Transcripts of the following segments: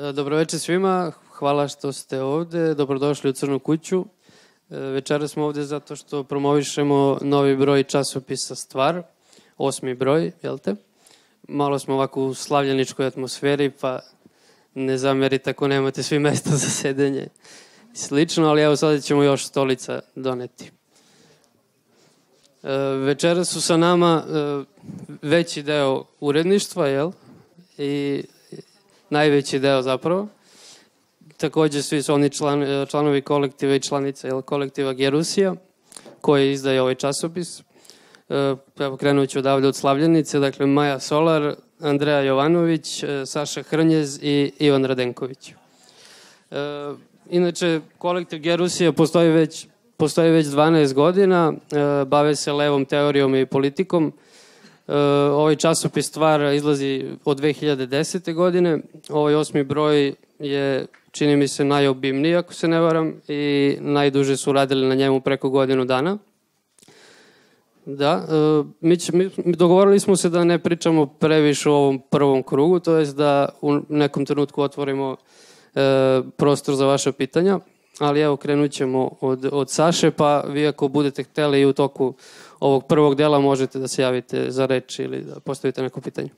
E, Dobroveče svima, hvala što ste ovde, dobrodošli u Crnu kuću. E, Večera smo ovde zato što promovišemo novi broj časopisa Stvar, osmi broj, jel te? Malo smo ovako u slavljeničkoj atmosferi, pa ne zamerite ako nemate svi mesta za sedenje i slično, ali evo sada ćemo još stolica doneti. E, Večera su sa nama veći deo uredništva, jel? I najveći deo zapravo. Takođe svi su oni član, članovi kolektiva i članice jel, kolektiva Gerusija, koji izdaje ovaj časopis. E, krenut ću odavde od Slavljenice, dakle Maja Solar, Andreja Jovanović, e, Saša Hrnjez i Ivan Radenković. E, Inače, kolektiv Gerusija postoji već, postoji već 12 godina, e, bave se levom teorijom i politikom. E, Ovaj časopis stvar izlazi od 2010. godine. Ovaj osmi broj je, čini mi se, najobimniji, ako se ne varam, i najduže su radili na njemu preko godinu dana. Da, e, mi, će, mi, dogovorili smo se da ne pričamo previše u ovom prvom krugu, to jest da u nekom trenutku otvorimo e, prostor za vaše pitanja, ali evo krenut ćemo od, od Saše, pa vi ako budete hteli i u toku ovog prvog dela možete da se javite za reč ili da postavite neko pitanje.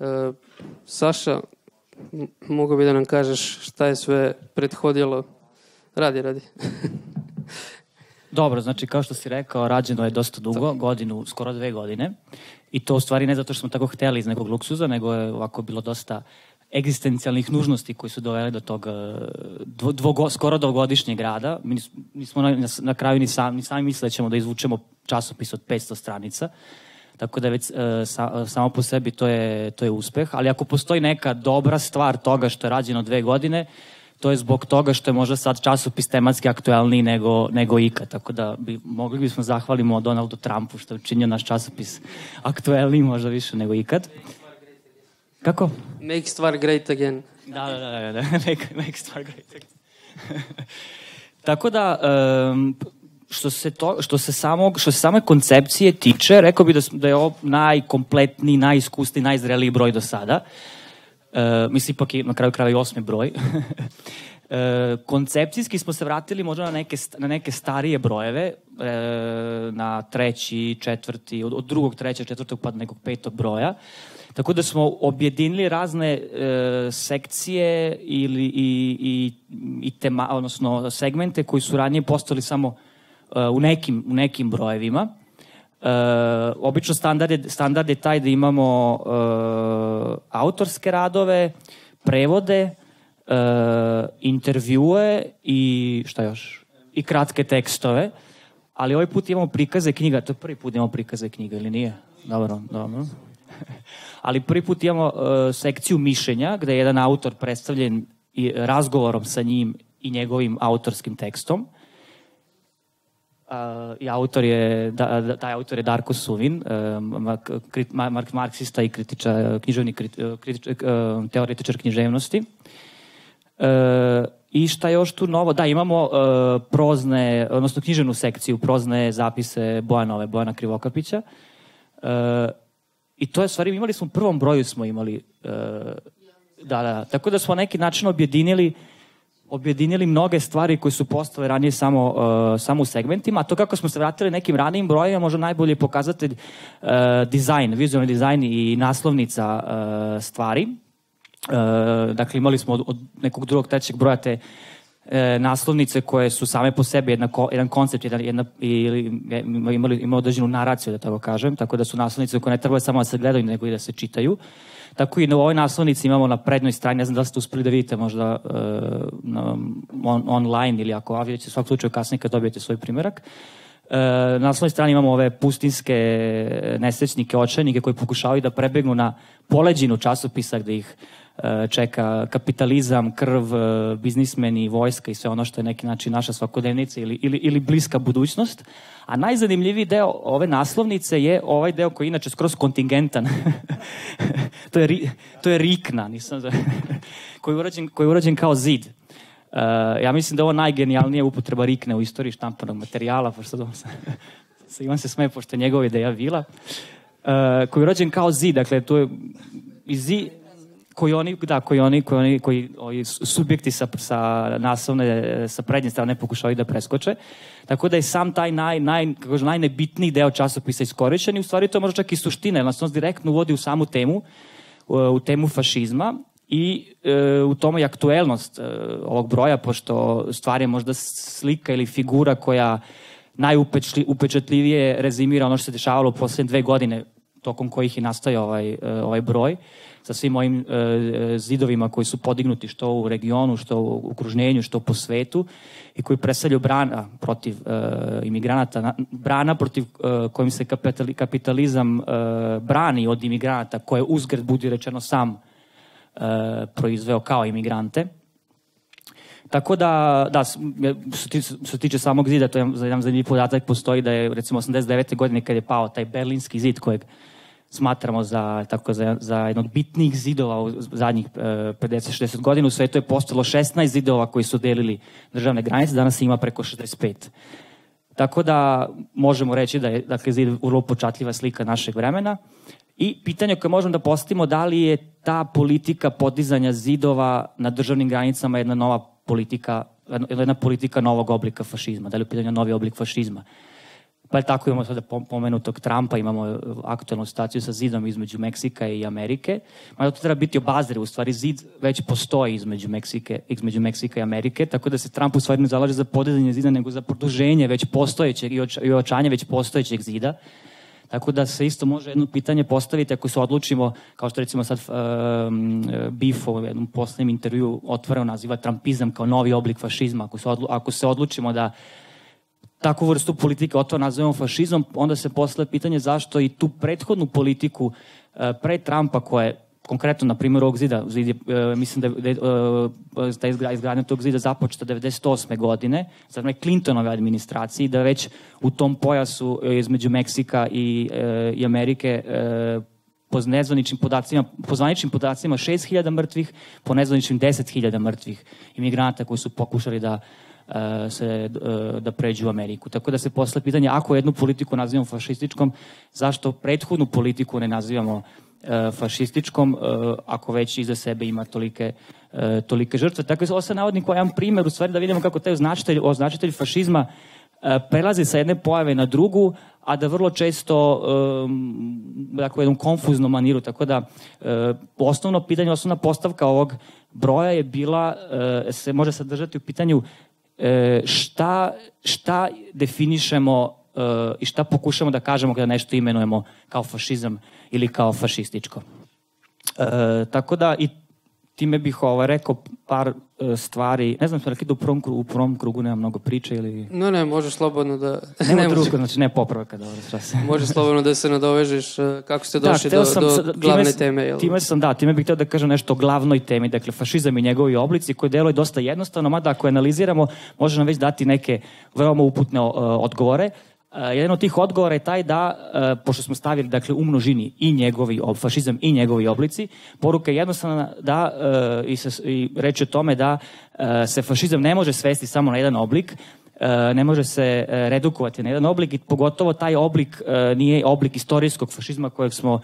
E, Saša, mogu bi da nam kažeš šta je sve prethodilo? Radi, radi. Dobro, znači kao što si rekao, rađeno je dosta dugo, godinu, skoro dve godine. I to u stvari ne zato što smo tako hteli iz nekog luksuza, nego je ovako bilo dosta egzistencijalnih nužnosti koji su doveli do tog eh, dvo, dvogo, skoro dvogodišnjeg rada. Mi nis- nismo na, na, na kraju ni, sam, ni sami mislili da ćemo da izvučemo časopis od 500 stranica. Tako da već e, sa, samo po sebi to je, to je uspeh. Ali ako postoji neka dobra stvar toga što je rađeno dve godine, to je zbog toga što je možda sad časopis tematski aktuelniji nego, nego ikad. Tako da bi, mogli bismo zahvalimo Donaldu Trumpu što je učinio naš časopis aktuelniji možda više nego ikad. Kako? Make stvar great again. Da, da, da, da, da. make, make stvar great. Tako da, um, što se to što se samog što se same koncepcije tiče, rekao bih da da je ovo najkompletniji, najiskusniji, najzreliji broj do sada. E, mislim ipak je na kraju krajeva i osmi broj. E, koncepcijski smo se vratili možda na neke, na neke starije brojeve, e, na treći, četvrti, od, od drugog, trećeg, četvrtog pa do nekog petog broja. Tako da smo objedinili razne e, sekcije ili i, i, i tema, odnosno segmente koji su ranije postali samo u nekim, u nekim brojevima. E, obično standard je, standard je taj da imamo e, autorske radove, prevode, e, intervjue i šta još? I kratke tekstove. Ali ovaj put imamo prikaze knjiga. To je prvi put da imamo prikaze knjiga ili nije? Dobro, dobro. Ali prvi put imamo e, sekciju mišljenja gde je jedan autor predstavljen i razgovorom sa njim i njegovim autorskim tekstom. Uh, i autor je, da, da, taj autor je Darko Suvin, uh, mak, krit, ma- mark, marksista i kritiča, književni krit, kritič, uh, teoretičar književnosti. Uh, I šta još tu novo? Da, imamo uh, prozne, odnosno književnu sekciju, prozne zapise Bojanove, Bojana Krivokapića. Uh, I to je, stvari, imali smo u prvom broju smo imali, uh, da, da, tako da smo neki način objedinili objedinili mnoge stvari koje su postale ranije samo, uh, samo u segmentima, a to kako smo se vratili nekim ranijim brojima, možda najbolje je pokazatelj uh, dizajn, vizualni dizajn i naslovnica uh, stvari. Uh, dakle, imali smo od, od nekog drugog, trećeg broja te e, naslovnice koje su same po sebi jedna, jedan koncept, jedna, jedna, ili imali, ima određenu naraciju, da tako kažem, tako da su naslovnice koje ne trebaju samo da se gledaju, nego i da se čitaju. Tako i na ovoj naslovnici imamo na prednjoj strani, ne znam da ste uspeli da vidite možda e, na, on, online ili ako, a vidjet ćete u svakom slučaju kasnije kad dobijete svoj primjerak. E, na naslovnoj strani imamo ove pustinske nesrećnike, očajnike koji pokušavaju da prebegnu na poleđinu časopisa gde ih čeka kapitalizam, krv, e, biznismeni, vojska i sve ono što je neki način naša svakodnevnica ili, ili, ili bliska budućnost. A najzanimljiviji deo ove naslovnice je ovaj deo koji je inače skroz kontingentan. to, je, ri- to je rikna, nisam za... koji, je urađen, koji je urađen kao zid. Uh, ja mislim da je ovo najgenijalnija upotreba rikne u istoriji štampanog materijala, pošto da se Ivan se smeje, pošto je njegova ideja vila, uh, koji je rođen kao zid, dakle, to je iz zi, koji oni, da, koji oni, koji oni, koji ovi subjekti sa, sa naslovne, sa prednje strane pokušavaju da preskoče. Tako da je sam taj naj, naj, kako najnebitniji deo časopisa iskorišćen i u stvari to može čak i suština, jer nas on direktno uvodi u samu temu, u temu fašizma i e, u tome je aktuelnost e, ovog broja, pošto stvar je možda slika ili figura koja najupečatljivije rezimira ono što se dešavalo u poslednje dve godine tokom kojih je nastaje ovaj, e, ovaj broj sa svim ovim e, zidovima koji su podignuti što u regionu, što u okruženju, što po svetu i koji predstavljaju brana protiv e, imigranata, brana protiv e, kojim se kapitali, kapitalizam e, brani od imigranata koje uzgred budi rečeno sam e, proizveo kao imigrante. Tako da, da, što se tiče samog zida, to je jedan zanimljiv podatak, postoji da je recimo 89. godine kad je pao taj berlinski zid kojeg smatramo za, tako, za, za jednog bitnih zidova u zadnjih e, 50-60 godina. U svetu je postalo 16 zidova koji su delili državne granice, danas ima preko 65. Tako da možemo reći da je dakle, zid vrlo počatljiva slika našeg vremena. I pitanje koje možemo da postavimo da li je ta politika podizanja zidova na državnim granicama jedna nova politika, jedna politika novog oblika fašizma, da li je pitanje novi oblik fašizma. Pa tako imamo sada pomenutog Trumpa, imamo e, aktualnu staciju sa zidom između Meksika i Amerike. Mada to treba biti obazir, u stvari zid već postoji između, Meksike, između Meksika i Amerike, tako da se Trump u stvari ne zalaže za podizanje zida, nego za produženje već postojećeg i očanje već postojećeg zida. Tako da se isto može jedno pitanje postaviti ako se odlučimo, kao što recimo sad um, Bifo u jednom poslednjem intervju otvoreno naziva Trumpizam kao novi oblik fašizma. Ako se, odlu, ako se odlučimo da takvu vrstu politike otvoreno nazivamo fašizmom, onda se posle pitanje zašto i tu prethodnu politiku uh, pre Trumpa koja je konkretno na primjer ovog zida, zid je, uh, mislim da je uh, ta izgradnja tog zida započeta 98. godine, za vreme Clintonove administracije, da već u tom pojasu između Meksika i, i Amerike po nezvaničnim podacima, po zvaničnim podacima 6000 mrtvih, po nezvaničnim 10.000 mrtvih imigranata koji su pokušali da se, da pređu u Ameriku. Tako da se posle pitanje, ako jednu politiku nazivamo fašističkom, zašto prethodnu politiku ne nazivamo E, fašističkom, e, ako već iza sebe ima tolike, e, tolike žrtve. Tako da ovo se navodi kao jedan primer, u stvari da vidimo kako taj označitelj, označitelj fašizma prelazi sa jedne pojave na drugu, a da vrlo često dakle, u jednom konfuznom maniru, tako da osnovno pitanje, osnovna postavka ovog broja je bila, se može sadržati u pitanju šta, šta definišemo i šta pokušamo da kažemo kada nešto imenujemo kao fašizam ili kao fašističko. E, tako da i time bih ovaj, rekao par e, stvari. Ne znam, smo rekli da u prvom, krugu, u prvom krugu nema mnogo priče ili... No ne, može slobodno da... Nema ne drugo, znači ne popravka. Dobro, šta se... može slobodno da se nadovežeš e, kako ste da, došli da, do, sam, do glavne time, teme. Jel? Time sam, da, time bih htio da kažem nešto o glavnoj temi, dakle fašizam i njegovi oblici koji deluje dosta jednostavno, mada ako analiziramo može nam već dati neke veoma uputne uh, odgovore. Uh, jedan od tih odgovora je taj da, uh, pošto smo stavili dakle, u množini i njegovi, fašizam i njegovi oblici, poruka je jednostavna da, uh, i, se, i reče o tome da se fašizam ne može svesti samo na jedan oblik, ne može se redukovati na jedan oblik i pogotovo taj oblik nije oblik istorijskog fašizma kojeg smo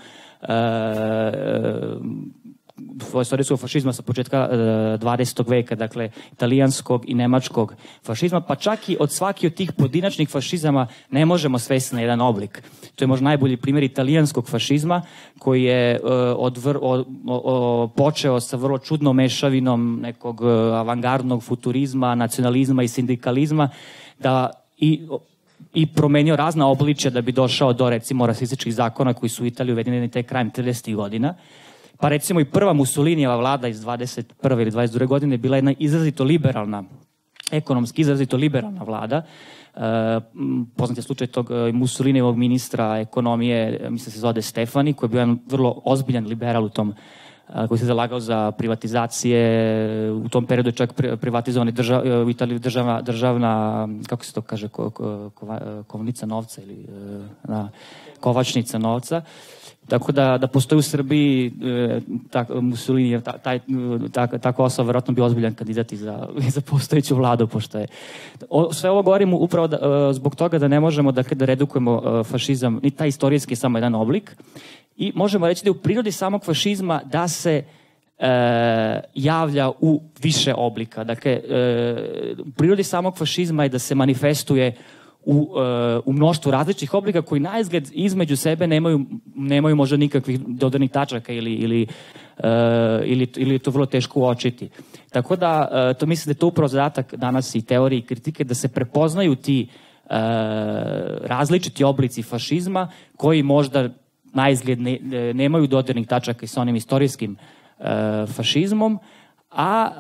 istorijskog fašizma sa početka e, 20. veka, dakle italijanskog i nemačkog fašizma, pa čak i od svaki od tih podinačnih fašizama ne možemo svesti na jedan oblik. To je možda najbolji primjer italijanskog fašizma koji je odvr, od, o, počeo sa vrlo čudnom mešavinom nekog uh, avangardnog futurizma, nacionalizma i sindikalizma, da i i promenio razna obličja da bi došao do recimo rasističkih zakona koji su u Italiji uvedeni te krajem 30. godina. Pa recimo i prva Mussolinijeva vlada iz 21. ili 22. godine bila jedna izrazito liberalna, ekonomski izrazito liberalna vlada. Uh, poznat je slučaj tog uh, Mussolinijevog ministra ekonomije, mislim se zove Stefani, koji je bio jedan vrlo ozbiljan liberal u tom koji se zalagao za privatizacije, u tom periodu je čak privatizovani držav, u Italiji državna, državna, kako se to kaže, ko, ko, ko, kovnica novca ili na, kovačnica novca. Tako da, da postoji u Srbiji e, tak, Mussolini, ta, taj, tak, tako osoba verovatno bi ozbiljan kandidat i za, za postojeću vladu, pošto je. O, sve ovo govorimo upravo da, e, zbog toga da ne možemo da, da redukujemo e, fašizam, ni taj istorijski samo jedan oblik. I možemo reći da je u prirodi samog fašizma da se javlja u više oblika. Dakle, e, prirodi samog fašizma je da se manifestuje u, e, u mnoštvu različitih oblika koji na izgled između sebe nemaju, nemaju možda nikakvih dodanih tačaka ili, ili, uh, ili, ili je to vrlo teško uočiti. Tako da, uh, to mislim da je to upravo zadatak danas i teorije i kritike, da se prepoznaju ti uh, različiti oblici fašizma koji možda na izgled ne, nemaju dodirnih tačaka i sa onim istorijskim uh, fašizmom, a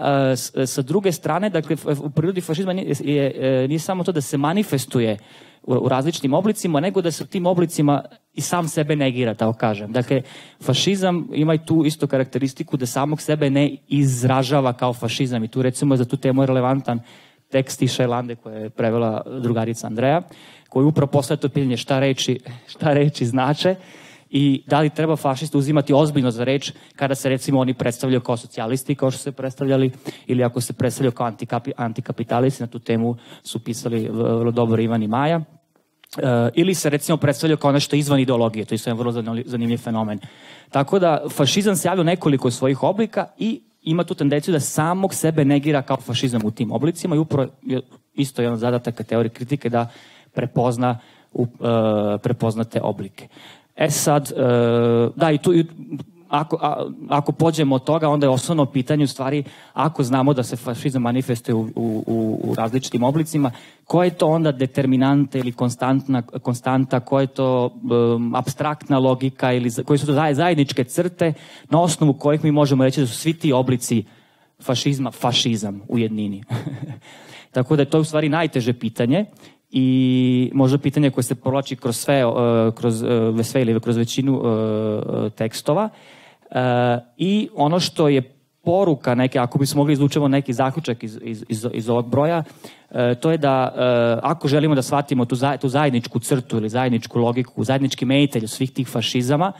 e, sa druge strane, dakle, u prirodi fašizma nije, je, nije samo to da se manifestuje u, u različitim oblicima, nego da se tim oblicima i sam sebe negira, tako kažem. Dakle, fašizam ima i tu isto karakteristiku da samog sebe ne izražava kao fašizam i tu recimo za tu temu je relevantan tekst Iša Lande koje je prevela drugarica Andreja, koji upravo postoje to pitanje šta reči, šta reči znače i da li treba fašiste uzimati ozbiljno za reč kada se recimo oni predstavljaju kao socijalisti kao što se predstavljali ili ako se predstavljaju kao antikapi, antikapitalisti na tu temu su pisali vrlo dobro Ivan i Maja Uh, ili se recimo predstavljaju kao nešto izvan ideologije, to je sve vrlo zanimljiv fenomen. Tako da fašizam se javlja nekoliko svojih oblika i ima tu tendenciju da samog sebe negira kao fašizam u tim oblicima i upravo isto jedan zadatak teorije kritike da prepozna uh, prepoznate oblike. E sad, e, da i tu, ako, a, ako pođemo od toga, onda je osnovno pitanje u stvari, ako znamo da se fašizam manifestuje u, u, u različitim oblicima, koja je to onda determinanta ili konstantna, konstanta, koja je to um, abstraktna logika ili koje su to zajedničke crte na osnovu kojih mi možemo reći da su svi ti oblici fašizma fašizam u jednini. Tako da je to u stvari najteže pitanje i možda pitanje koje se provlači kroz sve, uh, kroz uh, sve ili kroz većinu uh, tekstova. I ono što je poruka neke, ako bismo mogli izvučemo neki zaključak iz, iz, iz, iz ovog broja, to je da ako želimo da shvatimo tu, tu zajedničku crtu ili zajedničku logiku, zajednički menitelj svih tih fašizama,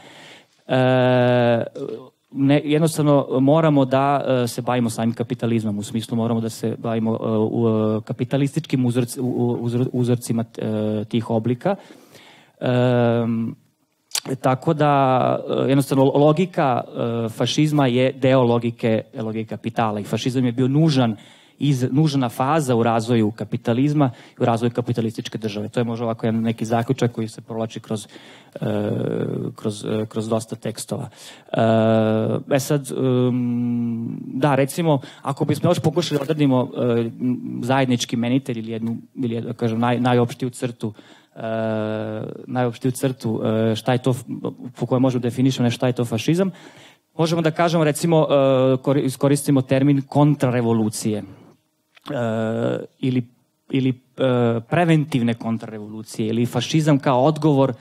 ne, jednostavno moramo da uh, se bavimo samim kapitalizmom, u smislu moramo da se bavimo uh, uh, kapitalističkim uzorc, uzor, uzorcima tih oblika. Um, tako da jednostavno logika fašizma je deo logike, logike kapitala i fašizam je bio nužan iz, nužna faza u razvoju kapitalizma i u razvoju kapitalističke države. To je možda ovako jedan neki zaključak koji se provlači kroz, e, kroz, e, kroz dosta tekstova. E, e sad, um, da, recimo, ako bismo još pokušali da odredimo e, zajednički menitelj ili jednu, ili da kažem, naj, najopštiju crtu Uh, najopštiju crtu uh, šta je to po kojoj možemo da definišemo šta je to fašizam možemo da kažemo recimo uh, iskoristimo termin kontrarevolucije ili, ili uh, preventivne kontrarevolucije ili fašizam kao odgovor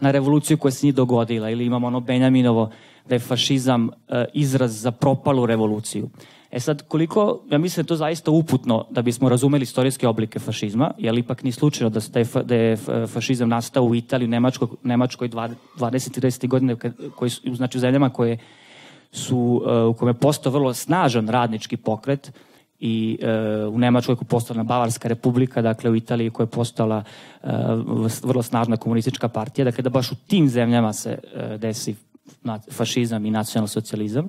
na revoluciju koja se nije dogodila ili imamo ono Benjaminovo da je fašizam uh, izraz za propalu revoluciju. E sad, koliko, ja mislim da je to zaista uputno da bismo razumeli istorijske oblike fašizma, jer ipak ni slučajno da, da, je, da je fašizam nastao u Italiji, u Nemačkoj, Nemačkoj 20. 30. godine, koji znači u zemljama koje su, u kome je postao vrlo snažan radnički pokret, i e, u Nemačkoj koja je postala Bavarska republika, dakle u Italiji koja je postala e, vrlo snažna komunistička partija, dakle da baš u tim zemljama se e, desi fašizam i nacionalsocijalizam.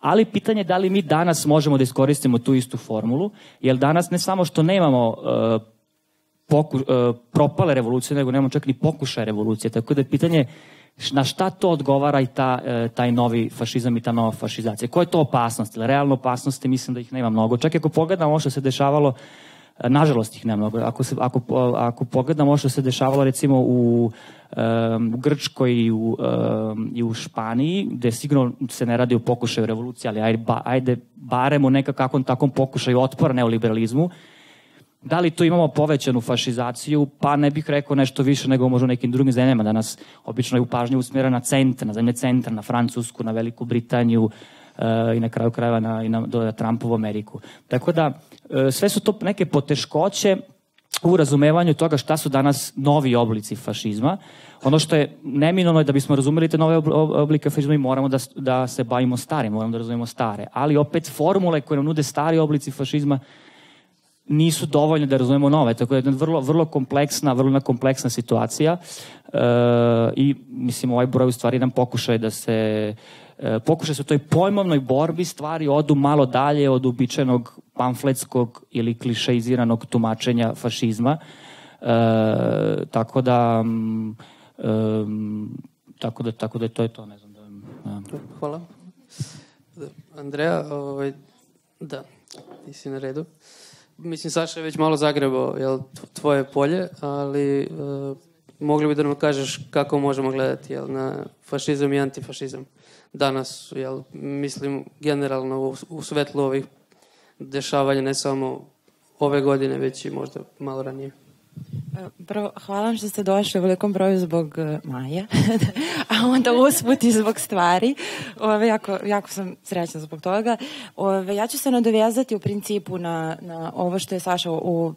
Ali pitanje je da li mi danas možemo da iskoristimo tu istu formulu, jer danas ne samo što nemamo e, poku, e, propale revolucije, nego nemamo čak ni pokušaje revolucije, tako da je pitanje na šta to odgovara i ta, e, taj novi fašizam i ta nova fašizacija. Koje je to opasnost? Realno opasnosti mislim da ih nema mnogo. Čak ako pogledamo ovo što se dešavalo, e, nažalost ih nema mnogo. Ako, se, ako, ako pogledamo ovo što se dešavalo recimo u, um, u Grčkoj i u, um, i u Španiji, gde sigurno se ne radi o pokušaju revolucije, ali ajde, ba, ajde barem u nekakvom takvom pokušaju otpora neoliberalizmu, Da li tu imamo povećanu fašizaciju? Pa ne bih rekao nešto više nego možda u nekim drugim zemljama. Danas obično je pažnju usmjera na centar, na zemlje centra, na Francusku, na Veliku Britaniju uh, i na kraju krajeva na, i na, do Trumpovu Ameriku. Tako da uh, sve su to neke poteškoće u razumevanju toga šta su danas novi oblici fašizma. Ono što je neminovno je da bismo razumeli te nove oblike fašizma i moramo da, da se bavimo starim, moramo da razumemo stare. Ali opet formule koje nam nude stari oblici fašizma nisu dovoljne da razumemo nove. Tako da je jedna vrlo, vrlo kompleksna, vrlo kompleksna situacija e, i mislim ovaj broj u stvari nam pokušaj da se e, pokuša se u toj pojmovnoj borbi stvari odu malo dalje od uobičajenog pamfletskog ili klišeiziranog tumačenja fašizma. E, tako da e, tako da tako da to je to, ne znam da. da. Hvala. Andreja, ovaj, da, ti si na redu. Mislim, Saša je već malo zagrebao jel, tvoje polje, ali uh, mogli bi da nam kažeš kako možemo gledati jel, na fašizam i antifašizam danas, jel, mislim, generalno u, u svetlu ovih dešavanja, ne samo ove godine, već i možda malo ranije. Prvo, hvala vam što ste došli u velikom broju zbog uh, Maja, a onda usput i zbog stvari. Ove, jako, jako sam srećna zbog toga. Ove, ja ću se nadovezati u principu na, na ovo što je Saša u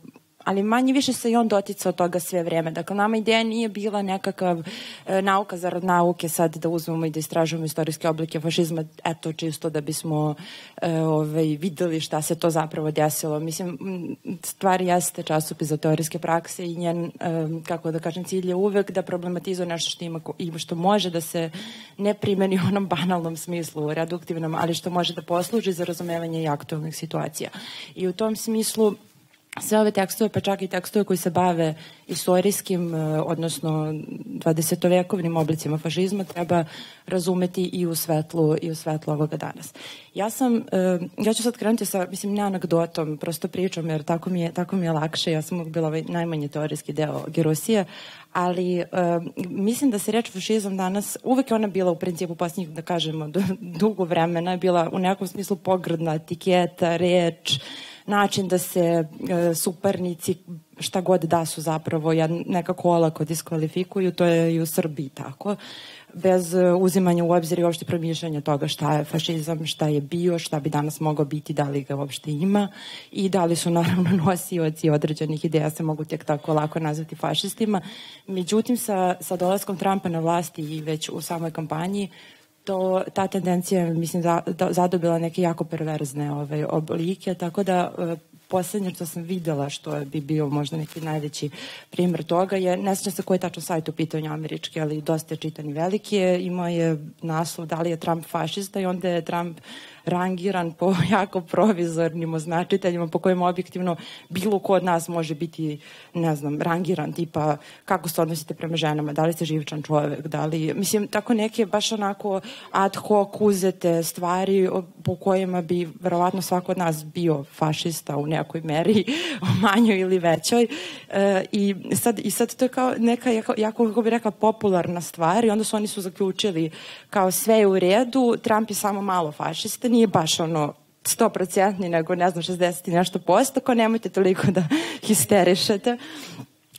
ali manje više se i on doticao toga sve vreme. Dakle, nama ideja nije bila nekakav e, nauka zarad nauke sad da uzmemo i da istražujemo istorijske oblike fašizma, eto, čisto da bismo e, ovaj, videli šta se to zapravo desilo. Mislim, stvar jeste časopis za teorijske prakse i njen, e, kako da kažem, cilj je uvek da problematizuje nešto što ima i što može da se ne primeni u onom banalnom smislu, reduktivnom, ali što može da posluži za razumevanje i aktualnih situacija. I u tom smislu sve ove tekstove, pa čak i tekstove koji se bave istorijskim, e, odnosno 20-vekovnim oblicima fašizma, treba razumeti i u svetlu, i u svetlu ovoga danas. Ja sam, e, ja ću sad krenuti sa, mislim, ne anegdotom, prosto pričom, jer tako mi je, tako mi je lakše, ja sam bila ovaj najmanje teorijski deo Gerosije, ali uh, mislim da se reč fašizam danas, uvek je ona bila u principu posljednjih, da kažemo, dugo vremena, je bila u nekom smislu pogrdna etiketa, reč, način da se e, suparnici šta god da su zapravo nekako olako diskvalifikuju, to je i u Srbiji tako bez e, uzimanja u obzir i uopšte promišljanja toga šta je fašizam, šta je bio, šta bi danas mogao biti, da li ga uopšte ima i da li su naravno nosioci određenih ideja se mogu tek tako lako nazvati fašistima. Međutim, sa, sa dolaskom Trumpa na vlasti i već u samoj kampanji to, ta tendencija mislim da, da zadobila neke jako perverzne ovaj, oblike, tako da e, poslednje što sam videla što bi bio možda neki najveći primer toga je, ne sjećam se koji je tačno sajt u pitanju američki, ali dosta je čitan i veliki je, imao je naslov da li je Trump fašista i onda je Trump rangiran po jako provizornim označiteljima po kojima objektivno bilo ko od nas može biti, ne znam, rangiran, tipa kako se odnosite prema ženama, da li ste živčan čovek, da li, mislim, tako neke baš onako ad hoc uzete stvari po kojima bi verovatno svako od nas bio fašista u nekoj meri, manjoj ili većoj. E, i, sad, I sad to je kao neka, jako, jako kako bi rekla, popularna stvar i onda su oni su zaključili kao sve je u redu, Trump je samo malo fašista, nije baš ono 100% nego ne znam 60 i nešto posto, ko nemojte toliko da histerišete.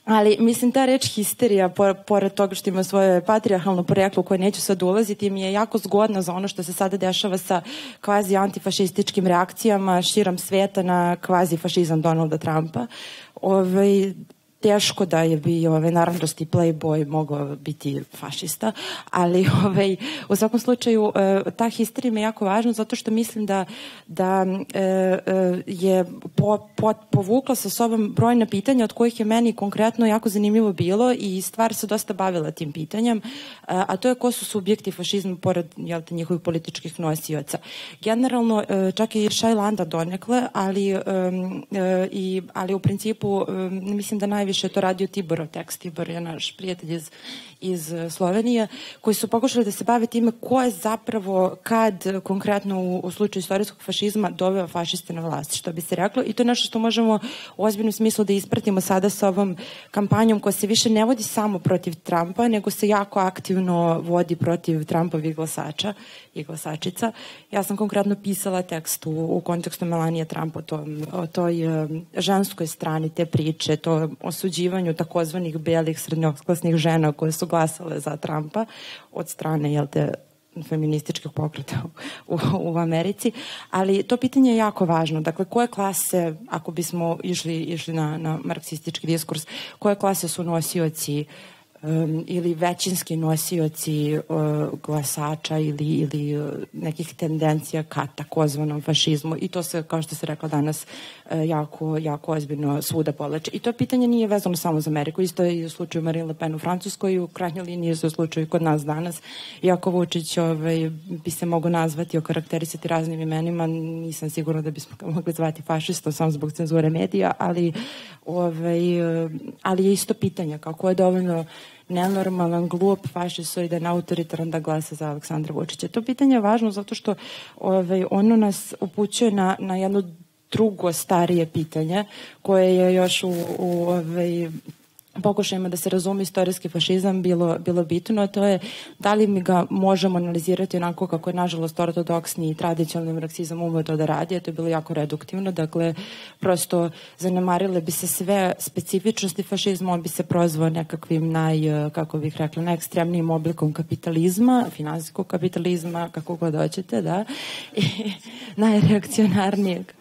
Ali, mislim, ta reč histerija, pored toga što ima svoje patriarhalno poreklo koje neću sad ulaziti, mi je jako zgodna za ono što se sada dešava sa kvazi antifašističkim reakcijama širom sveta na kvazi fašizam Donalda Trumpa. Ove, ovaj, teško da je bi ovaj, naravnosti playboy mogao biti fašista, ali ovaj, u svakom slučaju e, ta histerija me jako važna zato što mislim da, da e, e, je po, po, povukla sa sobom brojna pitanja od kojih je meni konkretno jako zanimljivo bilo i stvar se dosta bavila tim pitanjem, a to je ko su subjekti fašizma pored jel te, njihovih političkih nosioca. Generalno, čak i Šajlanda donekle, ali, i, ali u principu mislim da naj najviše to radio Tiborov tekst. Tibor je naš prijatelj iz, iz Slovenije, koji su pokušali da se bave time ko je zapravo, kad konkretno u, u slučaju istorijskog fašizma doveo fašiste na vlast, što bi se reklo. I to je nešto što možemo u ozbiljnom smislu da ispratimo sada sa ovom kampanjom koja se više ne vodi samo protiv Trumpa, nego se jako aktivno vodi protiv Trumpovih glasača i glasačica. Ja sam konkretno pisala tekst u, u kontekstu Melanije Trump o, tom, o toj um, ženskoj strani te priče, to osuđivanju takozvanih belih srednjoklasnih žena koje su glasale za Trumpa od strane, jel te, feminističkih pokreta u, u, Americi, ali to pitanje je jako važno. Dakle, koje klase, ako bismo išli, išli na, na marksistički diskurs, koje klase su nosioci um, ili većinski nosioci uh, glasača ili, ili uh, nekih tendencija ka takozvanom fašizmu i to se, kao što se rekla danas, uh, jako, jako ozbiljno svuda poleče. I to pitanje nije vezano samo za Ameriku, isto je i u slučaju Marine Le Pen u Francuskoj u krajnjoj liniji je u slučaju kod nas danas. Iako Vučić ovaj, bi se mogo nazvati o karakterisati raznim imenima, nisam sigurna da bismo ga mogli zvati fašistom samo zbog cenzure medija, ali, ovaj, uh, ali je isto pitanje kako je dovoljno nenormalan, glup, fašisoidan, autoritaran da glasa za Aleksandra Vučića. To pitanje je važno zato što ovaj, ono nas upućuje na, na jedno drugo starije pitanje koje je još u, u ovaj, pokušajima da se razume istorijski fašizam bilo, bilo bitno, a to je da li mi ga možemo analizirati onako kako je nažalost ortodoksni i tradicionalni marksizam umeo to da radi, a to je bilo jako reduktivno, dakle prosto zanemarile bi se sve specifičnosti fašizma, on bi se prozvao nekakvim naj, kako bih rekla, najekstremnijim oblikom kapitalizma, finansijskog kapitalizma, kako god hoćete, da, i najreakcionarnijeg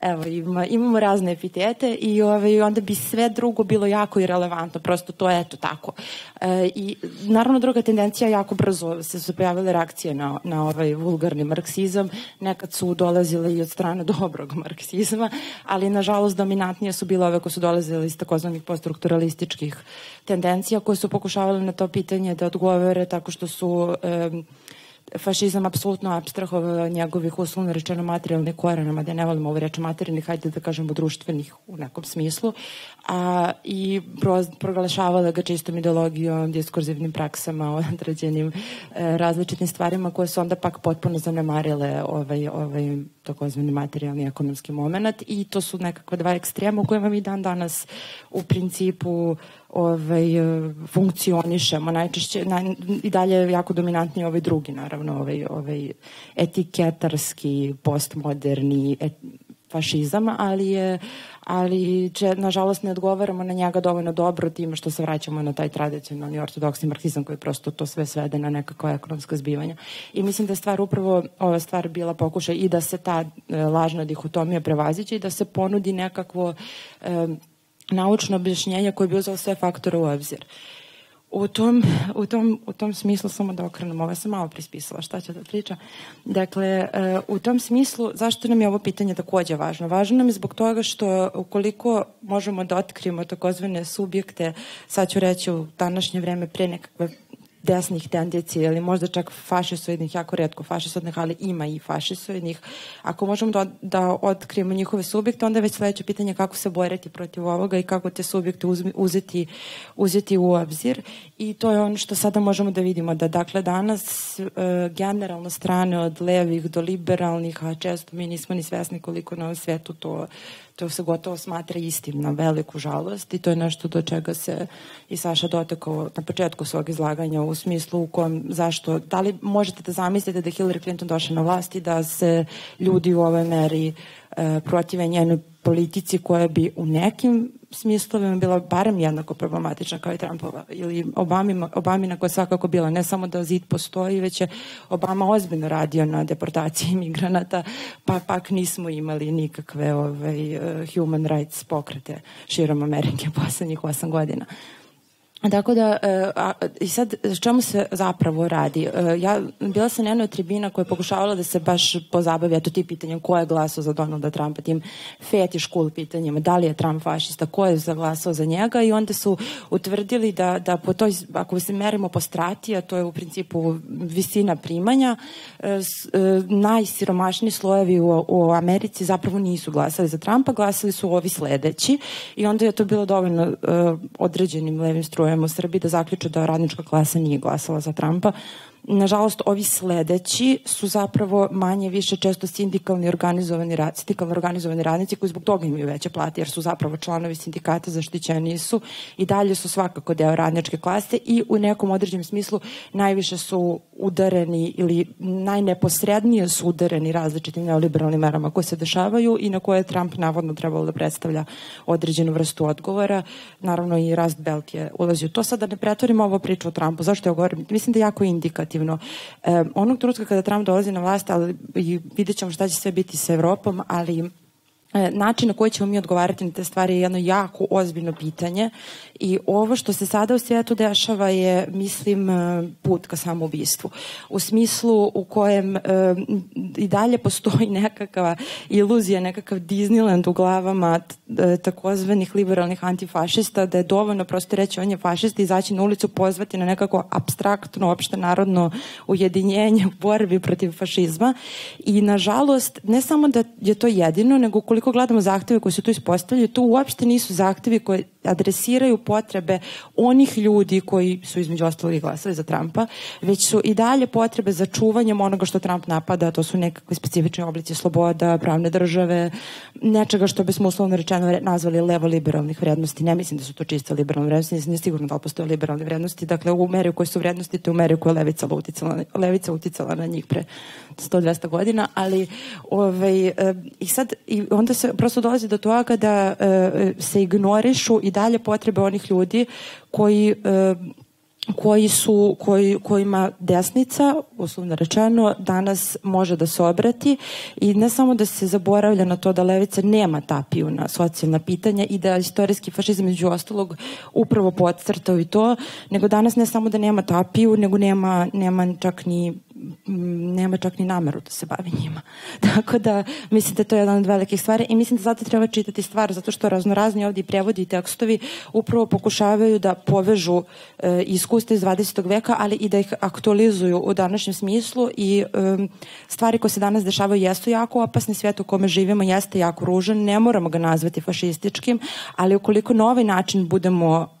Evo, ima, imamo razne epitete i ovaj, onda bi sve drugo bilo jako irelevantno, prosto to je eto tako. E, I naravno druga tendencija jako brzo se su pojavile reakcije na, na ovaj vulgarni marksizam, nekad su dolazile i od strane dobrog marksizma, ali nažalost dominantnije su bile ove koje su dolazile iz takozvanih poststrukturalističkih tendencija koje su pokušavale na to pitanje da odgovore tako što su um, fašizam apsolutno abstrahovao njegovih uslovno rečeno materijalnih korenama, da ne volimo ovo reč materijalnih, hajde da kažemo društvenih u nekom smislu, a, i pro, proglašavala ga čistom ideologijom, diskurzivnim praksama, određenim e, različitim stvarima koje su onda pak potpuno zanemarile ovaj, ovaj takozvani materijalni ekonomski moment i to su nekakva dva ekstrema u kojima mi dan danas u principu ovaj, funkcionišemo. Najčešće, naj, i dalje je jako dominantni ovaj drugi, naravno, ovaj, ovaj etiketarski, postmoderni et, fašizam, ali je ali če, nažalost ne odgovaramo na njega dovoljno dobro time što se vraćamo na taj tradicionalni ortodoksni marksizam koji prosto to sve svede na nekakva ekonomska zbivanja. I mislim da je stvar upravo ova stvar bila pokušaj i da se ta e, lažna dihotomija prevaziće i da se ponudi nekakvo e, naučno objašnjenje koje bi uzelo sve faktore u obzir. U tom, u, tom, u tom smislu, samo da okrenem, ovo sam malo prispisala šta će da priča. Dakle, e, u tom smislu, zašto nam je ovo pitanje takođe važno? Važno nam je zbog toga što ukoliko možemo da otkrijemo takozvane subjekte, sad ću reći u današnje vreme pre nekakve desnih tendencija ili možda čak fašisoidnih, jako redko fašisoidnih, ali ima i fašisoidnih. Ako možemo da, da otkrijemo njihove subjekte, onda je već sledeće pitanje kako se boriti protiv ovoga i kako te subjekte uzeti, uzeti u obzir. I to je ono što sada možemo da vidimo, da dakle danas e, generalno strane od levih do liberalnih, a često mi nismo ni svesni koliko na svetu to to se gotovo smatra istim na veliku žalost i to je nešto do čega se i Saša dotekao na početku svog izlaganja u smislu u kojem zašto, da li možete da zamislite da Hillary Clinton došla na vlast i da se ljudi u ovoj meri e, protive njenoj politici koja bi u nekim smislovima bila barem jednako problematična kao i Trumpova ili Obamima, Obamina koja je svakako bila ne samo da zid postoji, već je Obama ozbiljno radio na deportaciji imigranata, pa pak nismo imali nikakve ovaj, eh, human rights pokrete širom Amerike poslednjih osam godina. Tako da, e, a, i sad, čemu se zapravo radi? E, ja, bila sam jedna od tribina koja je pokušavala da se baš pozabavi, eto ti pitanjem ko je glasao za Donalda Trumpa, tim fetiš cool pitanjima, da li je Trump fašista, ko je zaglasao za njega i onda su utvrdili da, da po toj, ako se merimo po strati, a to je u principu visina primanja, e, najsiromašniji slojevi u, u Americi zapravo nisu glasali za Trumpa, glasali su ovi sledeći i onda je to bilo dovoljno određenim levim strujem čujemo u Srbiji da zaključe da radnička klasa nije glasala za Trumpa, nažalost, ovi sledeći su zapravo manje više često sindikalni organizovani, sindikalni organizovani radnici koji zbog toga imaju veće plate jer su zapravo članovi sindikata zaštićeni su i dalje su svakako deo radničke klase i u nekom određenom smislu najviše su udareni ili najneposrednije su udareni različitim neoliberalnim merama koje se dešavaju i na koje Trump navodno trebalo da predstavlja određenu vrstu odgovora. Naravno i Rast Belt je ulazio. To sad da ne pretvorimo ovo priču o Trumpu. Zašto ja govorim? Mislim da je jako indikativno definitivno. E, onog trenutka kada Trump dolazi na vlast, ali i vidjet ćemo šta će sve biti sa Evropom, ali način na koji ćemo mi odgovarati na te stvari je jedno jako ozbiljno pitanje i ovo što se sada u svijetu dešava je, mislim, e, put ka samoubistvu. U smislu u kojem e, i dalje postoji nekakva iluzija, nekakav Disneyland u glavama e, takozvanih liberalnih antifašista, da je dovoljno prosto reći on je fašist i izaći na ulicu, pozvati na nekako abstraktno, opšte narodno ujedinjenje u borbi protiv fašizma i nažalost, ne samo da je to jedino, nego koliko ukoliko gledamo zahteve koji se tu ispostavljaju, to uopšte nisu zahtevi koji adresiraju potrebe onih ljudi koji su između ostalog i glasali za Trumpa, već su i dalje potrebe za čuvanjem onoga što Trump napada, to su nekakvi specifični oblici sloboda, pravne države, nečega što bismo uslovno rečeno nazvali levo liberalnih vrednosti. Ne mislim da su to čiste liberalne vrednosti, nisam sigurno da postoje liberalne vrednosti. Dakle, u meri u kojoj su vrednosti, to je u meri u kojoj levica uticala, levica uticala na njih pre 100-200 godina, ali ovaj, e, i sad i onda se prosto dolazi do toga da e, se ignorišu i dalje potrebe onih ljudi koji e, koji su, koji, kojima desnica, uslovno rečeno, danas može da se obrati i ne samo da se zaboravlja na to da levica nema tapiju na socijalna pitanja i da istorijski fašizam među ostalog upravo podcrtao i to, nego danas ne samo da nema tapiju, nego nema, nema čak ni nema čak ni nameru da se bavi njima. Tako da mislim da to je jedna od velikih stvari i mislim da zato treba čitati stvar zato što raznorazni ovdje prevodi i tekstovi upravo pokušavaju da povežu e, iskustva iz 20. veka, ali i da ih aktualizuju u današnjem smislu i e, stvari koje se danas dešavaju jesu jako opasne, svijet u kome živimo jeste jako ružan, ne moramo ga nazvati fašističkim, ali ukoliko na ovaj način budemo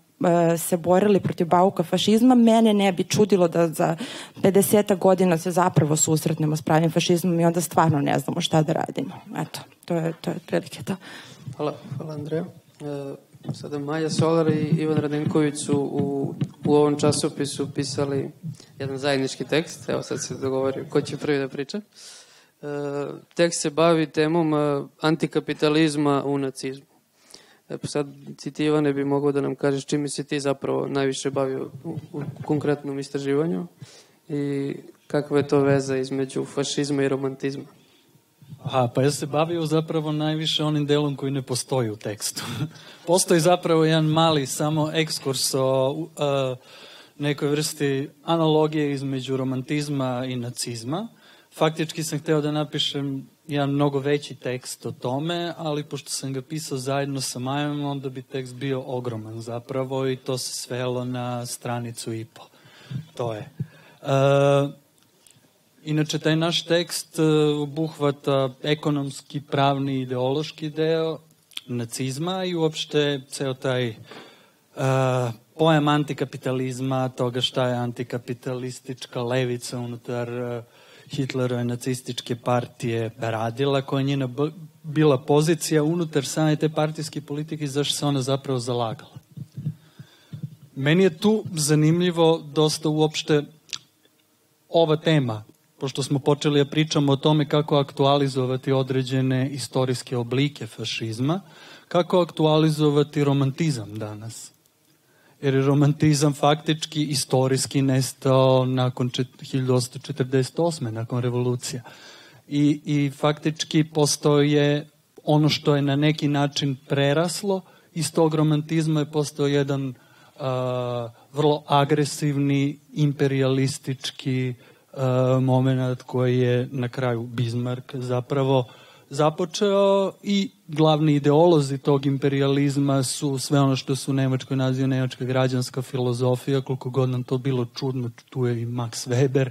se borili protiv bauka fašizma, mene ne bi čudilo da za 50 godina se zapravo susretnemo s pravim fašizmom i onda stvarno ne znamo šta da radimo. Eto, to je, to je prilike to. Hvala, hvala Andreja. E, sada Maja Solar i Ivan Radenković su u, u ovom časopisu pisali jedan zajednički tekst. Evo sad se dogovorio ko će prvi da priča. E, tekst se bavi temom antikapitalizma u nacizmu. E pa sad ti, ti Ivane bi mogao da nam kažeš čime se ti zapravo najviše bavio u, u konkretnom istraživanju i kakva je to veza između fašizma i romantizma? Aha, pa ja se bavio zapravo najviše onim delom koji ne postoji u tekstu. postoji zapravo jedan mali samo ekskurs o uh, nekoj vrsti analogije između romantizma i nacizma. Faktički sam hteo da napišem jedan mnogo veći tekst o tome, ali pošto sam ga pisao zajedno sa Majom, onda bi tekst bio ogroman zapravo i to se svelo na stranicu i po. To je. E, inače, taj naš tekst e, obuhvata ekonomski, pravni, ideološki deo nacizma i uopšte ceo taj uh, pojam antikapitalizma, toga šta je antikapitalistička levica unutar uh, Hitlerove nacističke partije radila, koja je njena bila pozicija unutar same te partijske politike i zašto se ona zapravo zalagala. Meni je tu zanimljivo dosta uopšte ova tema, pošto smo počeli da pričamo o tome kako aktualizovati određene istorijske oblike fašizma, kako aktualizovati romantizam danas jer je romantizam faktički istorijski nestao nakon 1848. nakon revolucija. I, i faktički postoje ono što je na neki način preraslo iz tog romantizma je postao jedan uh, vrlo agresivni, imperialistički uh, moment koji je na kraju Bismarck zapravo započeo i glavni ideolozi tog imperializma su sve ono što su u Nemačkoj naziva nemačka građanska filozofija, koliko god nam to bilo čudno, tu je i Max Weber,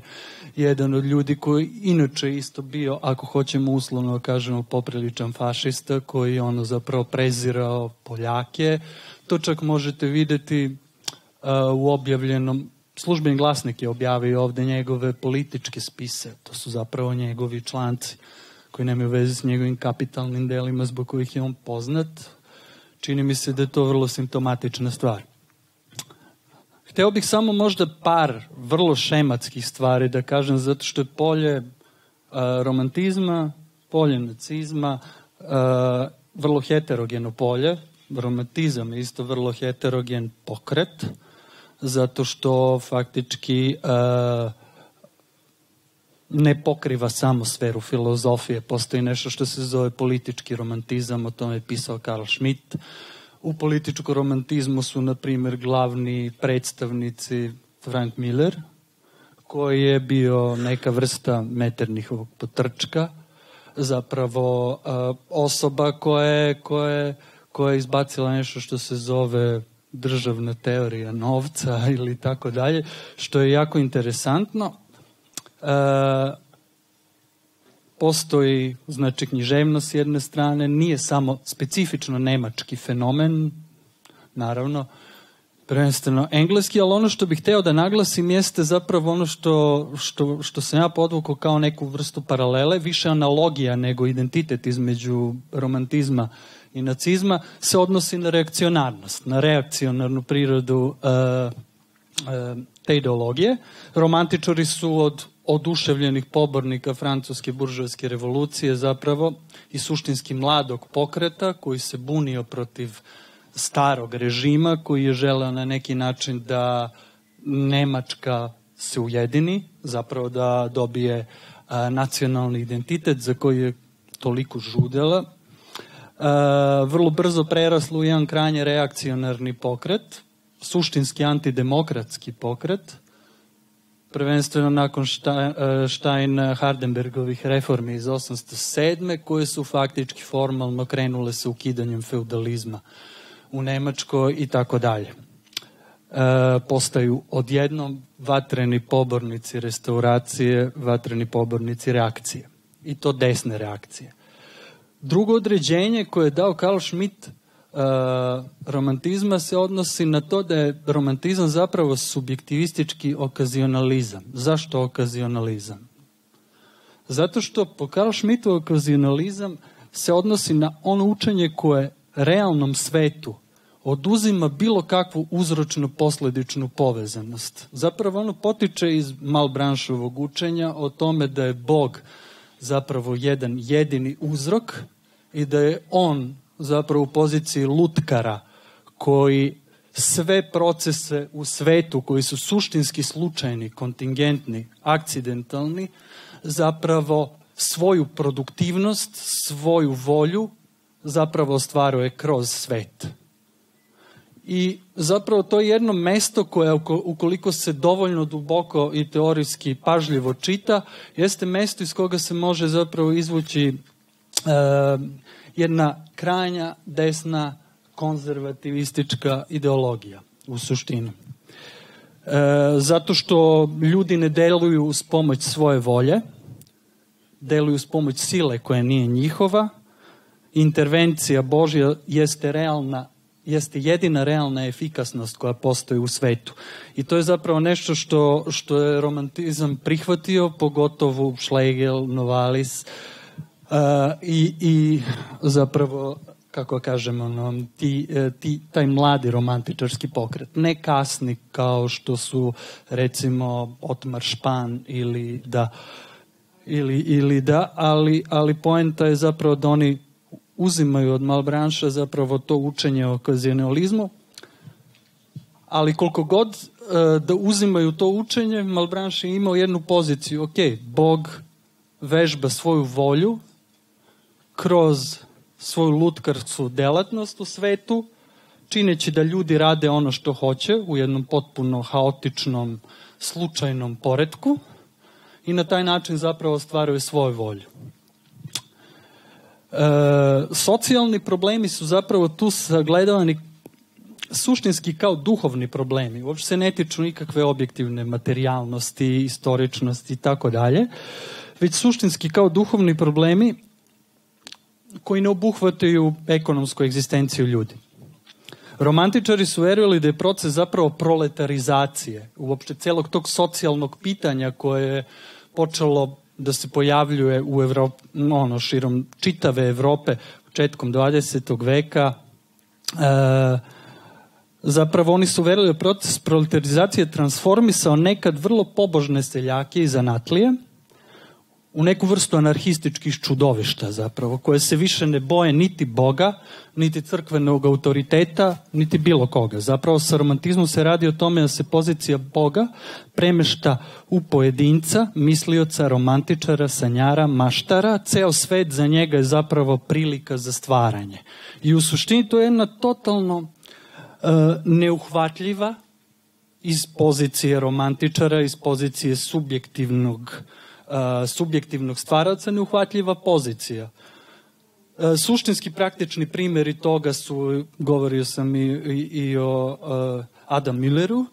jedan od ljudi koji inače isto bio, ako hoćemo uslovno da kažemo, popriličan fašista, koji ono zapravo prezirao Poljake. To čak možete videti uh, u objavljenom službeni glasnik je objavio ovde njegove političke spise, to su zapravo njegovi članci koji nemaju veze s njegovim kapitalnim delima zbog kojih je on poznat. Čini mi se da je to vrlo simptomatična stvar. Hteo bih samo možda par vrlo šematskih stvari da kažem, zato što je polje uh, romantizma, polje nacizma, uh, vrlo heterogeno polje. Romantizam je isto vrlo heterogen pokret, zato što faktički uh, ne pokriva samo sferu filozofije, postoji nešto što se zove politički romantizam, o tome je pisao Karl Schmitt. U političkom romantizmu su, na primjer, glavni predstavnici Frank Miller, koji je bio neka vrsta Metternichovog potrčka, zapravo uh, osoba koja je, koja, je, koja je izbacila nešto što se zove državna teorija novca ili tako dalje, što je jako interesantno. E, postoji, znači, književnost s jedne strane, nije samo specifično nemački fenomen, naravno, prvenstveno engleski, ali ono što bih hteo da naglasim jeste zapravo ono što, što, što sam ja podvukao kao neku vrstu paralele, više analogija nego identitet između romantizma i nacizma se odnosi na reakcionarnost, na reakcionarnu prirodu uh, uh, te ideologije. Romantičari su od oduševljenih pobornika francuske buržovske revolucije zapravo i suštinski mladog pokreta koji se bunio protiv starog režima koji je želeo na neki način da Nemačka se ujedini, zapravo da dobije a, nacionalni identitet za koji je toliko žudela. A, vrlo brzo preraslo u jedan krajnje reakcionarni pokret, suštinski antidemokratski pokret, prvenstveno nakon Stein-Hardenbergovih reformi iz 807. koje su faktički formalno krenule sa ukidanjem feudalizma u Nemačkoj i tako dalje. E, postaju odjednom vatreni pobornici restauracije, vatreni pobornici reakcije. I to desne reakcije. Drugo određenje koje je dao Karl Schmitt romantizma se odnosi na to da je romantizam zapravo subjektivistički okazionalizam. Zašto okazionalizam? Zato što po Karl Schmittu okazionalizam se odnosi na ono učenje koje realnom svetu oduzima bilo kakvu uzročno posledičnu povezanost. Zapravo ono potiče iz Malbranšovog učenja o tome da je Bog zapravo jedan jedini uzrok i da je on zapravo u poziciji lutkara koji sve procese u svetu koji su suštinski slučajni, kontingentni, akcidentalni, zapravo svoju produktivnost, svoju volju zapravo ostvaruje kroz svet. I zapravo to je jedno mesto koje ukoliko se dovoljno duboko i teorijski pažljivo čita, jeste mesto iz koga se može zapravo izvući e, jedna krajnja desna konzervativistička ideologija u suštini. E, zato što ljudi ne deluju uz pomoć svoje volje, deluju uz pomoć sile koja nije njihova, intervencija Božja jeste realna jeste jedina realna efikasnost koja postoji u svetu. I to je zapravo nešto što, što je romantizam prihvatio, pogotovo Schlegel, Novalis, Uh, i, i zapravo kako kažemo, no, ti, e, ti, taj mladi romantičarski pokret. Ne kasni kao što su recimo Otmar Špan ili da, ili, ili da ali, ali poenta je zapravo da oni uzimaju od Malbranša zapravo to učenje o kazionalizmu, ali koliko god uh, da uzimaju to učenje, Malbranš je imao jednu poziciju, ok, Bog vežba svoju volju, kroz svoju lutkarcu delatnost u svetu, čineći da ljudi rade ono što hoće u jednom potpuno haotičnom, slučajnom poredku i na taj način zapravo ostvaruje svoju volju. E, socijalni problemi su zapravo tu sagledavani suštinski kao duhovni problemi. Uopšte se ne tiču nikakve objektivne materijalnosti, istoričnosti i tako dalje, već suštinski kao duhovni problemi koji ne obuhvataju ekonomsku egzistenciju ljudi. Romantičari su verovali da je proces zapravo proletarizacije, uopšte celog tog socijalnog pitanja koje je počelo da se pojavljuje u Evrop, ono, širom čitave Evrope početkom 20. veka. E, zapravo oni su verovali da proces proletarizacije transformisao nekad vrlo pobožne seljake i zanatlije u neku vrstu anarhističkih čudovišta zapravo, koje se više ne boje niti Boga, niti crkvenog autoriteta, niti bilo koga. Zapravo sa romantizmom se radi o tome da se pozicija Boga premešta u pojedinca, mislioca, romantičara, sanjara, maštara. Ceo svet za njega je zapravo prilika za stvaranje. I u suštini to je jedna totalno uh, neuhvatljiva iz pozicije romantičara, iz pozicije subjektivnog subjektivnog stvaraca neuhvatljiva pozicija. suštinski praktični primjeri toga su, govorio sam i, i, i o Adam Milleru,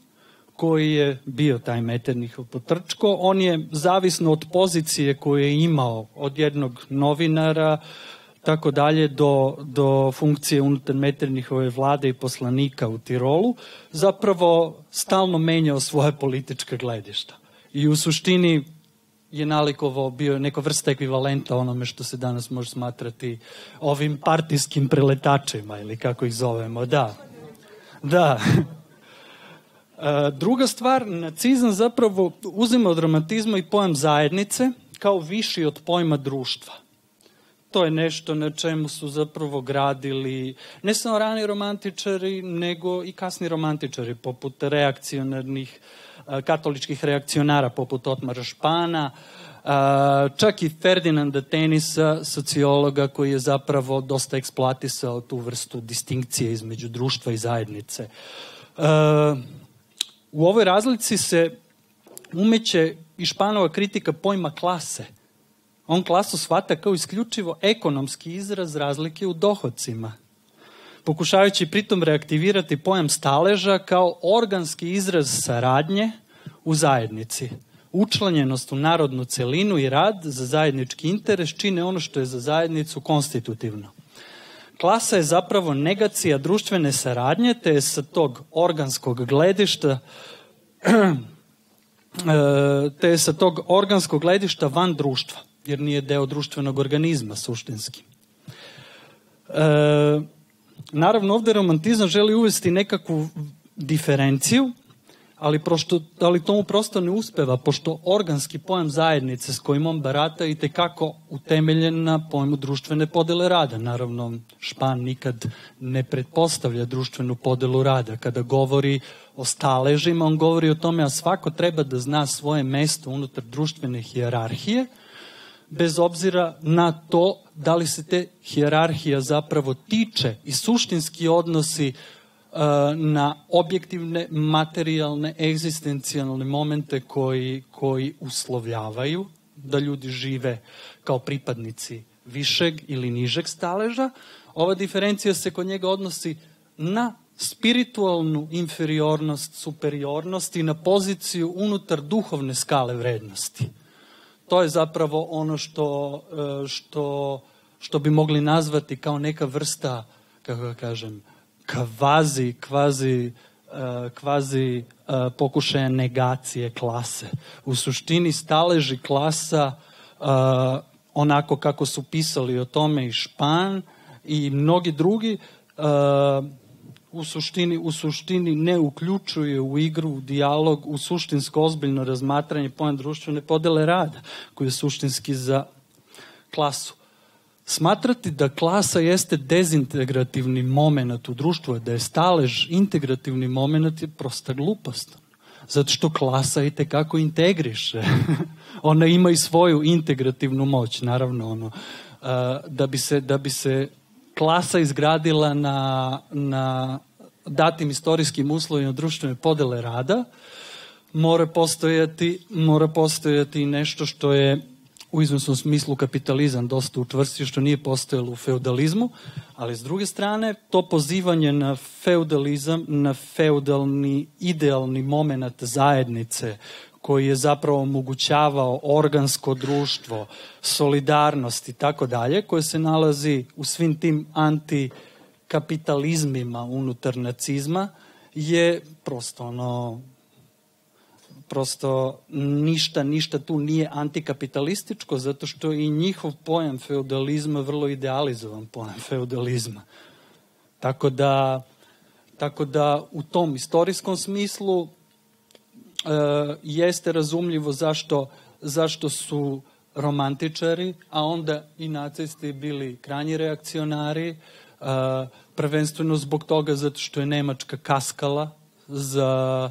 koji je bio taj Meternihov potrčko. On je, zavisno od pozicije koju je imao od jednog novinara, tako dalje, do, do funkcije unutar Meternihove vlade i poslanika u Tirolu, zapravo stalno menjao svoje političke gledišta. I u suštini je nalikovao bio neka vrsta ekvivalenta onome što se danas može smatrati ovim partijskim preletačima ili kako ih zovemo. Da. Da. E, druga stvar, nacizam zapravo uzima od romantizma i pojam zajednice kao viši od pojma društva. To je nešto na čemu su zapravo gradili ne samo rani romantičari, nego i kasni romantičari, poput reakcionarnih uh, katoličkih reakcionara poput Otmara Špana, čak i Ferdinanda Tenisa, sociologa koji je zapravo dosta eksploatisao tu vrstu distinkcije između društva i zajednice. U ovoj razlici se umeće i Španova kritika pojma klase. On klasu shvata kao isključivo ekonomski izraz razlike u dohodcima – pokušavajući pritom reaktivirati pojam staleža kao organski izraz saradnje u zajednici. Učlanjenost u narodnu celinu i rad za zajednički interes čine ono što je za zajednicu konstitutivno. Klasa je zapravo negacija društvene saradnje, te je sa tog organskog gledišta te je sa tog organskog gledišta van društva, jer nije deo društvenog organizma suštinski. E, Naravno, ovde romantizam želi uvesti nekakvu diferenciju, ali, prošto, ali tomu prosto ne uspeva, pošto organski pojam zajednice s kojim on barata i tekako utemeljen na pojmu društvene podele rada. Naravno, Špan nikad ne pretpostavlja društvenu podelu rada. Kada govori o staležima, on govori o tome, a svako treba da zna svoje mesto unutar društvene hijerarhije, bez obzira na to da li se te hijerarhija zapravo tiče i suštinski odnosi uh, na objektivne, materijalne, egzistencijalne momente koji, koji uslovljavaju da ljudi žive kao pripadnici višeg ili nižeg staleža. Ova diferencija se kod njega odnosi na spiritualnu inferiornost, superiornost i na poziciju unutar duhovne skale vrednosti to je zapravo ono što, e, što, što bi mogli nazvati kao neka vrsta, kako ga kažem, kvazi, kvazi, e, kvazi e, pokušaja negacije klase. U suštini staleži klasa onako kako su pisali o tome i Špan i mnogi drugi u suštini, u suštini ne uključuje u igru, u dijalog, u suštinsko ozbiljno razmatranje pojem društvene podele rada, koji je suštinski za klasu. Smatrati da klasa jeste dezintegrativni moment u društvu, da je stalež integrativni moment je prosta glupost. Zato što klasa i tekako integriše. Ona ima i svoju integrativnu moć, naravno, ono, da bi se, da bi se klasa izgradila na, na datim istorijskim uslovima društvene podele rada, mora postojati, mora postojati nešto što je u iznosnom smislu kapitalizam dosta učvrstio, što nije postojalo u feudalizmu, ali s druge strane, to pozivanje na feudalizam, na feudalni idealni moment zajednice, koji je zapravo omogućavao organsko društvo, solidarnost i tako dalje, koje se nalazi u svim tim antikapitalizmima unutar nacizma, je prosto ono prosto ništa, ništa tu nije antikapitalističko, zato što i njihov pojam feudalizma vrlo idealizovan pojam feudalizma. Tako da, tako da u tom istorijskom smislu E, jeste razumljivo zašto, zašto su romantičari, a onda i nacisti bili krajnji reakcionari, prvenstveno zbog toga zato što je Nemačka kaskala za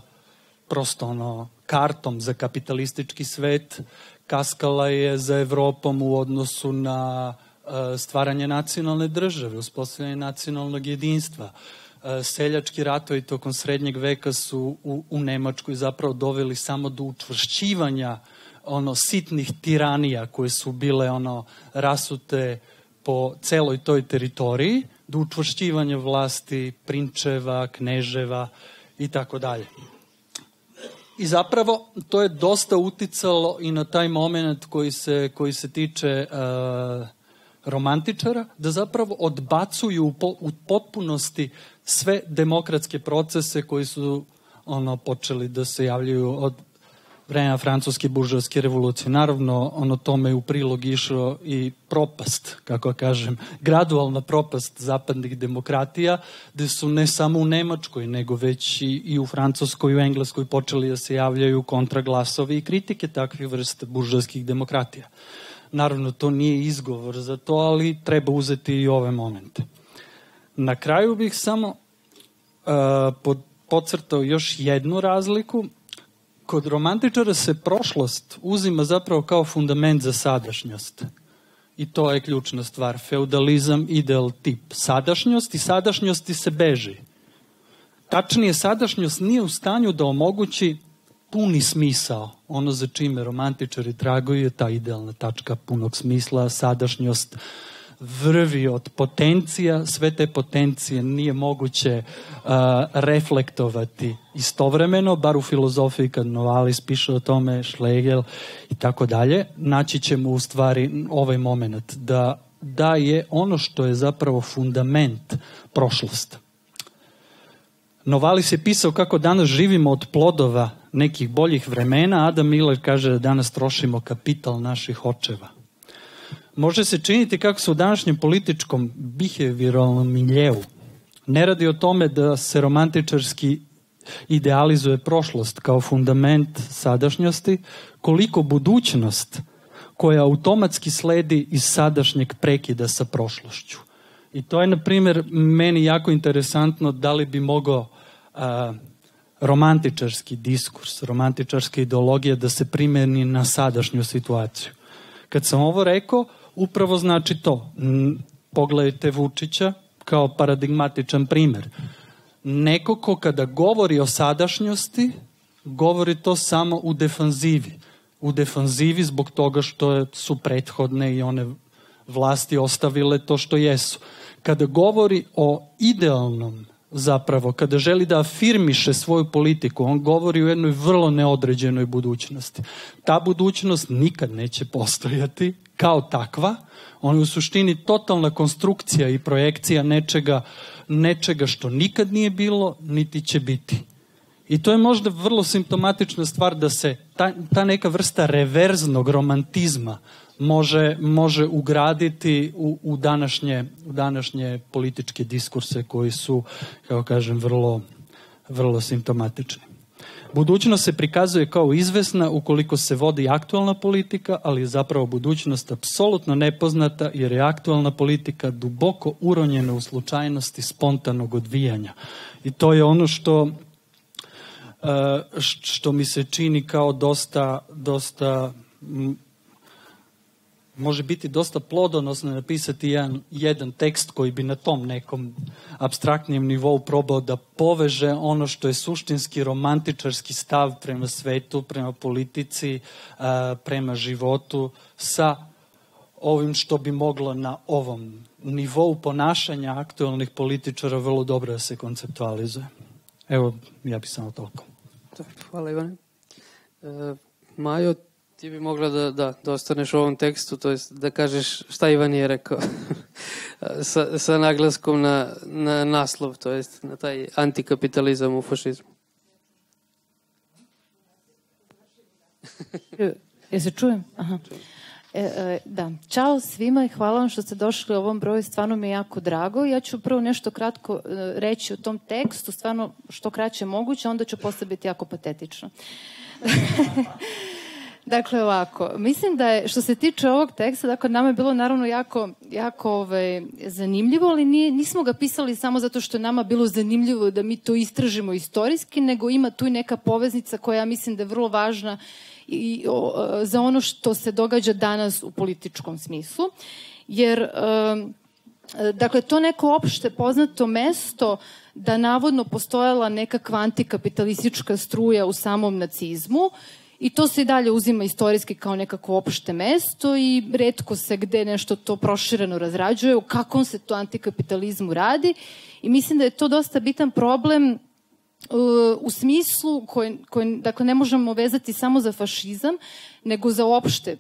prosto ono kartom za kapitalistički svet, kaskala je za Evropom u odnosu na stvaranje nacionalne države, uspostavljanje nacionalnog jedinstva. Seljački ratovi tokom srednjeg veka su u, u Nemačkoj zapravo doveli samo do učvršćivanja ono sitnih tiranija koje su bile ono rasute po celoj toj teritoriji, do učvršćivanja vlasti prinčeva, kneževa i tako dalje. I zapravo to je dosta uticalo i na taj moment koji se, koji se tiče uh, romantičara, da zapravo odbacuju u, po, u potpunosti sve demokratske procese koji su ono počeli da se javljaju od vremena francuske buržovske revolucije. Naravno, ono tome je u prilog išao i propast, kako kažem, gradualna propast zapadnih demokratija, gde su ne samo u Nemačkoj, nego već i, i u Francuskoj i u Engleskoj počeli da se javljaju kontraglasovi i kritike takvih vrsta buržovskih demokratija. Naravno, to nije izgovor za to, ali treba uzeti i ove momente. Na kraju bih samo uh, pod, podcrtao još jednu razliku. Kod romantičara se prošlost uzima zapravo kao fundament za sadašnjost. I to je ključna stvar. Feudalizam, ideal tip. Sadašnjost i sadašnjosti se beži. Tačnije, sadašnjost nije u stanju da omogući puni smisao. Ono za čime romantičari tragaju je ta idealna tačka punog smisla, sadašnjost vrvi od potencija, sve te potencije nije moguće uh, reflektovati istovremeno, bar u filozofiji kad Novalis piše o tome, Schlegel i tako dalje, naći ćemo u stvari ovaj moment da, da je ono što je zapravo fundament prošlost. Novalis je pisao kako danas živimo od plodova nekih boljih vremena, Adam Miller kaže da danas trošimo kapital naših očeva. Može se činiti kako se u današnjem političkom behavioralnom miljevu ne radi o tome da se romantičarski idealizuje prošlost kao fundament sadašnjosti, koliko budućnost koja automatski sledi iz sadašnjeg prekida sa prošlošću. I to je, na primjer, meni jako interesantno da li bi mogao a, romantičarski diskurs, romantičarska ideologija da se primeni na sadašnju situaciju. Kad sam ovo rekao, upravo znači to. Pogledajte Vučića kao paradigmatičan primer. Neko ko kada govori o sadašnjosti, govori to samo u defanzivi. U defanzivi zbog toga što su prethodne i one vlasti ostavile to što jesu. Kada govori o idealnom zapravo, kada želi da afirmiše svoju politiku, on govori o jednoj vrlo neodređenoj budućnosti. Ta budućnost nikad neće postojati kao takva, on je u suštini totalna konstrukcija i projekcija nečega, nečega što nikad nije bilo, niti će biti. I to je možda vrlo simptomatična stvar da se ta, ta neka vrsta reverznog romantizma može, može ugraditi u, u, današnje, u današnje političke diskurse koji su, kao kažem, vrlo, vrlo simptomatični. Budućnost se prikazuje kao izvesna ukoliko se vodi aktualna politika, ali je zapravo budućnost apsolutno nepoznata jer je aktualna politika duboko uronjena u slučajnosti spontanog odvijanja. I to je ono što što mi se čini kao dosta, dosta može biti dosta plodonosno napisati jedan, jedan tekst koji bi na tom nekom abstraktnijem nivou probao da poveže ono što je suštinski romantičarski stav prema svetu, prema politici, prema životu sa ovim što bi moglo na ovom nivou ponašanja aktualnih političara vrlo dobro da se konceptualizuje. Evo, ja bih samo toliko. Hvala Ivane. E, Majo, ti bi mogla da, da, da ostaneš u ovom tekstu, to jest da kažeš šta Ivan je rekao sa, sa naglaskom na, na naslov, to jest na taj antikapitalizam u fašizmu. Je se čujem? Aha. E, e, da, čao svima i hvala vam što ste došli u ovom broju, stvarno mi je jako drago. Ja ću prvo nešto kratko e, reći o tom tekstu, stvarno što kraće moguće, onda ću posle biti jako patetično. Dakle, ovako, mislim da je, što se tiče ovog teksta, dakle, nama je bilo naravno jako, jako ovaj, zanimljivo, ali nije, nismo ga pisali samo zato što je nama bilo zanimljivo da mi to istražimo istorijski, nego ima tu i neka poveznica koja ja mislim da je vrlo važna i, o, za ono što se događa danas u političkom smislu. Jer, um, dakle, to neko opšte poznato mesto da navodno postojala nekakva antikapitalistička struja u samom nacizmu I to se i dalje uzima istorijski kao nekako opšte mesto i redko se gde nešto to prošireno razrađuje, u kakvom se to antikapitalizmu radi. I mislim da je to dosta bitan problem uh, u smislu koje, koje dakle, ne možemo vezati samo za fašizam, nego za opšte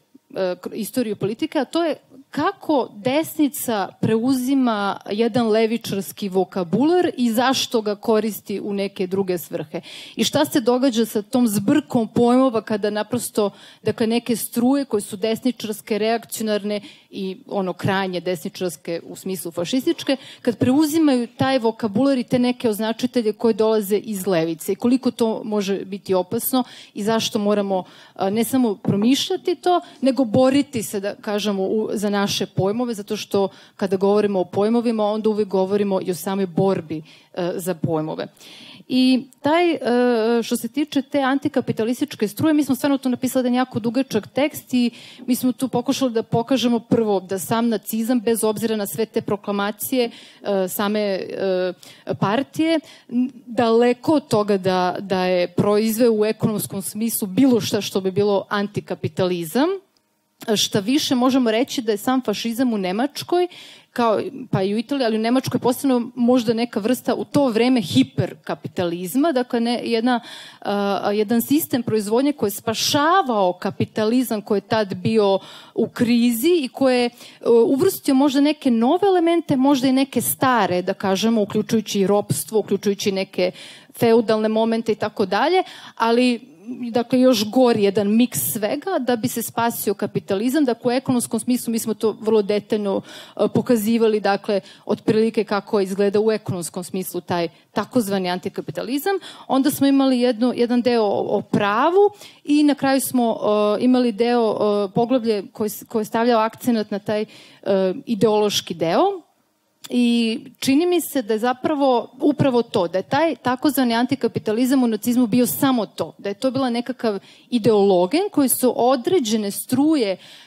istoriju politike, a to je kako desnica preuzima jedan levičarski vokabular i zašto ga koristi u neke druge svrhe. I šta se događa sa tom zbrkom pojmova kada naprosto, dakle, neke struje koje su desničarske, reakcionarne i ono krajnje desničarske u smislu fašističke, kad preuzimaju taj vokabular i te neke označitelje koje dolaze iz levice i koliko to može biti opasno i zašto moramo ne samo promišljati to, nego boriti se, da kažemo, u, za naše pojmove, zato što kada govorimo o pojmovima, onda uvek govorimo i o samoj borbi e, za pojmove. I taj, e, što se tiče te antikapitalističke struje, mi smo stvarno tu napisali da je jako dugačak tekst i mi smo tu pokušali da pokažemo prvo da sam nacizam, bez obzira na sve te proklamacije e, same e, partije, daleko od toga da, da je proizveo u ekonomskom smislu bilo šta što bi bilo antikapitalizam, šta više možemo reći da je sam fašizam u Nemačkoj kao pa i u Italiji, ali u Nemačkoj postano možda neka vrsta u to vreme hiperkapitalizma, dakle ne, jedna, uh, jedan sistem proizvodnje koji je spašavao kapitalizam koji je tad bio u krizi i koji je uh, uvrstio možda neke nove elemente, možda i neke stare, da kažemo, uključujući i ropstvo, uključujući neke feudalne momente i tako dalje, ali dakle, još gori jedan miks svega da bi se spasio kapitalizam. Dakle, u ekonomskom smislu mi smo to vrlo detaljno uh, pokazivali, dakle, otprilike kako izgleda u ekonomskom smislu taj takozvani antikapitalizam. Onda smo imali jedno, jedan deo o, o pravu i na kraju smo uh, imali deo uh, poglavlje koji, koji stavljao akcenat na taj uh, ideološki deo I čini mi se da je zapravo upravo to, da je taj takozvani antikapitalizam u nacizmu bio samo to, da je to bila nekakav ideologen koji su određene struje uh,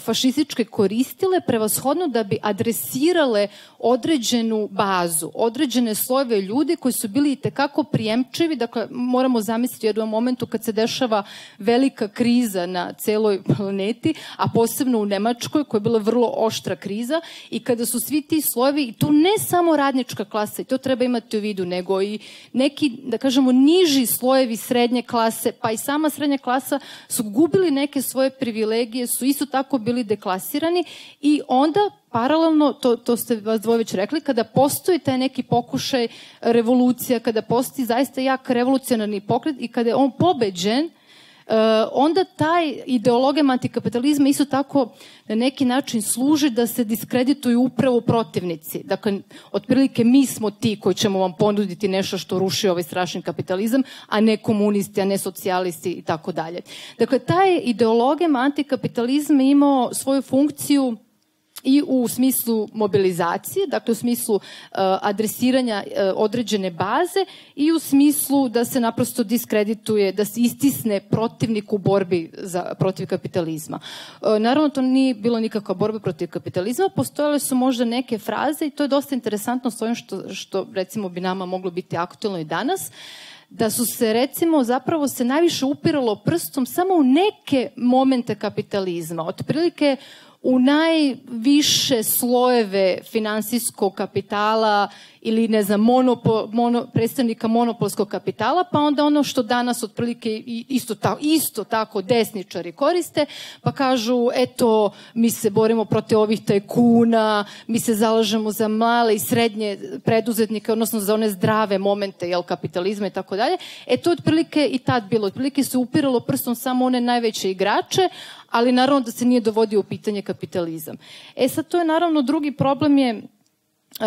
fašističke koristile prevashodno da bi adresirale određenu bazu, određene slojeve ljudi koji su bili tekako prijemčivi, dakle moramo zamisliti u jednom momentu kad se dešava velika kriza na celoj planeti, a posebno u Nemačkoj koja je bila vrlo oštra kriza i kada su svi ti slojevi, i tu ne samo radnička klasa, i to treba imati u vidu, nego i neki, da kažemo, niži slojevi srednje klase, pa i sama srednja klasa su gubili neke svoje privilegije, su isto tako bili deklasirani i onda paralelno, to, to ste vas dvoje već rekli, kada postoji taj neki pokušaj revolucija, kada postoji zaista jak revolucionarni pokret i kada je on pobeđen, onda taj ideologem antikapitalizma isto tako na neki način služi da se diskredituju upravo protivnici. Dakle, otprilike mi smo ti koji ćemo vam ponuditi nešto što ruši ovaj strašni kapitalizam, a ne komunisti, a ne socijalisti i tako dalje. Dakle, taj ideologem antikapitalizma imao svoju funkciju i u smislu mobilizacije, dakle u smislu uh, adresiranja uh, određene baze i u smislu da se naprosto diskredituje, da se istisne protivnik u borbi za, protiv kapitalizma. Uh, naravno, to nije bilo nikakva borba protiv kapitalizma, postojale su možda neke fraze i to je dosta interesantno s ovim što, što recimo bi nama moglo biti aktualno i danas, da su se recimo zapravo se najviše upiralo prstom samo u neke momente kapitalizma. Otprilike u najviše slojeve finansijskog kapitala ili ne znam, monopo, mono, predstavnika monopolskog kapitala, pa onda ono što danas otprilike isto, ta, isto tako desničari koriste, pa kažu, eto, mi se borimo protiv ovih tajkuna, mi se zalažemo za male i srednje preduzetnike, odnosno za one zdrave momente jel, kapitalizma i tako dalje. E to otprilike i tad bilo. Otprilike se upiralo prstom samo one najveće igrače, ali naravno da se nije dovodio u pitanje kapitalizam. E sad, to je naravno drugi problem je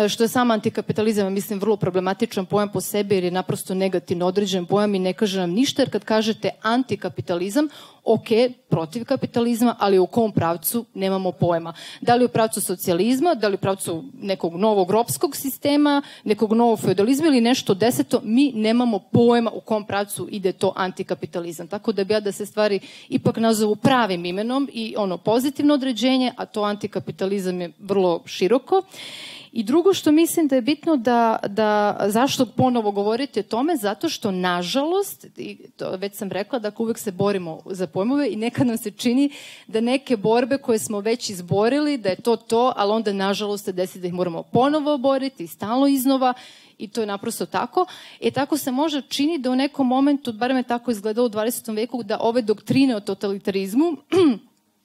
što je sam antikapitalizam, mislim, vrlo problematičan pojam po sebi jer je naprosto negativno određen pojam i ne kaže nam ništa, jer kad kažete antikapitalizam, ok, protiv kapitalizma, ali u kom pravcu nemamo pojma. Da li u pravcu socijalizma, da li u pravcu nekog novog ropskog sistema, nekog novog feudalizma ili nešto deseto, mi nemamo pojma u kom pravcu ide to antikapitalizam. Tako da bi ja da se stvari ipak nazovu pravim imenom i ono pozitivno određenje, a to antikapitalizam je vrlo široko. I drugo što mislim da je bitno da, da zašto ponovo govoriti o tome, zato što nažalost, i to već sam rekla, da uvek se borimo za pojmove i nekad nam se čini da neke borbe koje smo već izborili, da je to to, ali onda nažalost se desi da ih moramo ponovo boriti stalno iznova i to je naprosto tako. E tako se može čini da u nekom momentu, barem je tako izgledalo u 20. veku, da ove doktrine o totalitarizmu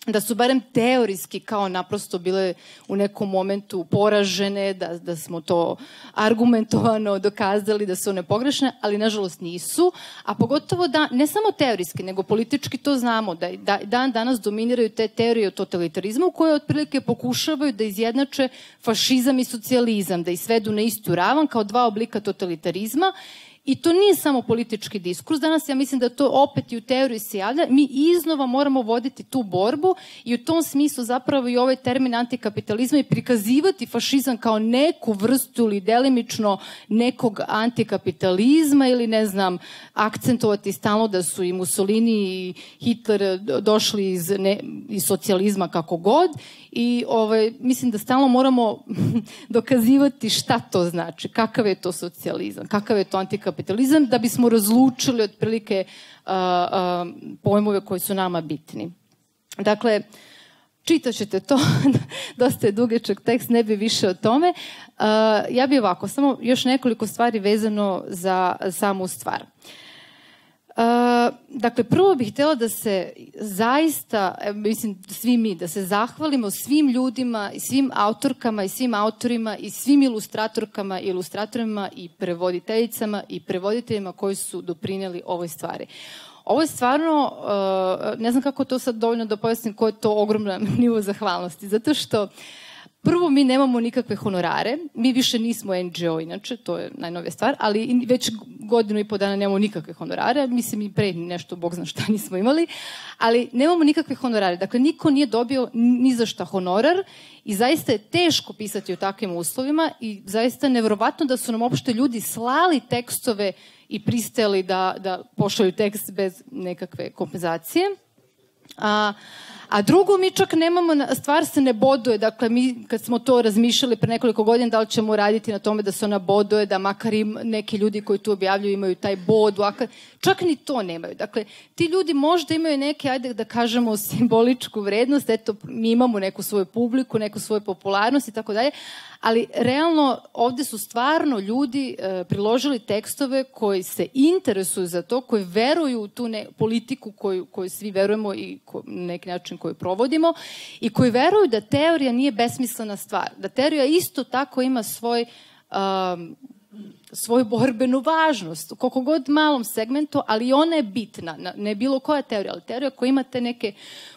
da su barem teorijski kao naprosto bile u nekom momentu poražene, da, da smo to argumentovano dokazali da su one pogrešne, ali nažalost nisu, a pogotovo da ne samo teorijski, nego politički to znamo, da, da dan danas dominiraju te teorije o totalitarizmu koje otprilike pokušavaju da izjednače fašizam i socijalizam, da ih svedu na istu ravan kao dva oblika totalitarizma I to nije samo politički diskurs. Danas ja mislim da to opet i u teoriji se javlja. Mi iznova moramo voditi tu borbu i u tom smislu zapravo i ovaj termin antikapitalizma i prikazivati fašizam kao neku vrstu ili delimično nekog antikapitalizma ili ne znam, akcentovati stalno da su i Mussolini i Hitler došli iz, ne, iz socijalizma kako god i ovaj, mislim da stalno moramo dokazivati šta to znači, kakav je to socijalizam, kakav je to antikapitalizam, da bismo razlučili otprilike uh, uh, pojmove koji su nama bitni. Dakle, čitaćete to, dosta je dugačak tekst, ne bi više o tome. Uh, ja bi ovako, samo još nekoliko stvari vezano za samu stvar. Uh, dakle, prvo bih htjela da se zaista, mislim, svi mi, da se zahvalimo svim ljudima i svim autorkama i svim autorima i svim ilustratorkama i ilustratorima i prevoditeljicama i prevoditeljima koji su doprinjeli ovoj stvari. Ovo je stvarno, ne znam kako to sad dovoljno da pojasnim ko je to ogroman nivo zahvalnosti, zato što uh, Prvo, mi nemamo nikakve honorare, mi više nismo NGO inače, to je najnovija stvar, ali već godinu i po dana nemamo nikakve honorare, mislim i pre nešto, bog zna šta nismo imali, ali nemamo nikakve honorare, dakle niko nije dobio ni za šta honorar i zaista je teško pisati u takvim uslovima i zaista je nevrovatno da su nam opšte ljudi slali tekstove i pristali da, da pošalju tekst bez nekakve kompenzacije. A, A drugo, mi čak nemamo, stvar se ne boduje, dakle mi kad smo to razmišljali pre nekoliko godina da li ćemo raditi na tome da se ona boduje, da makar im neki ljudi koji tu objavljuju imaju taj bod, čak ni to nemaju. Dakle, ti ljudi možda imaju neke, ajde da kažemo, simboličku vrednost, eto, mi imamo neku svoju publiku, neku svoju popularnost i tako dalje, ali realno ovde su stvarno ljudi e, priložili tekstove koji se interesuju za to, koji veruju u tu ne, politiku koju, koju svi verujemo i ko, neki način koju provodimo i koji veruju da teorija nije besmislena stvar, da teorija isto tako ima svoj um, svoju borbenu važnost, koliko god malom segmentu, ali ona je bitna, ne bilo koja teorija, ali teorija koja ima te neke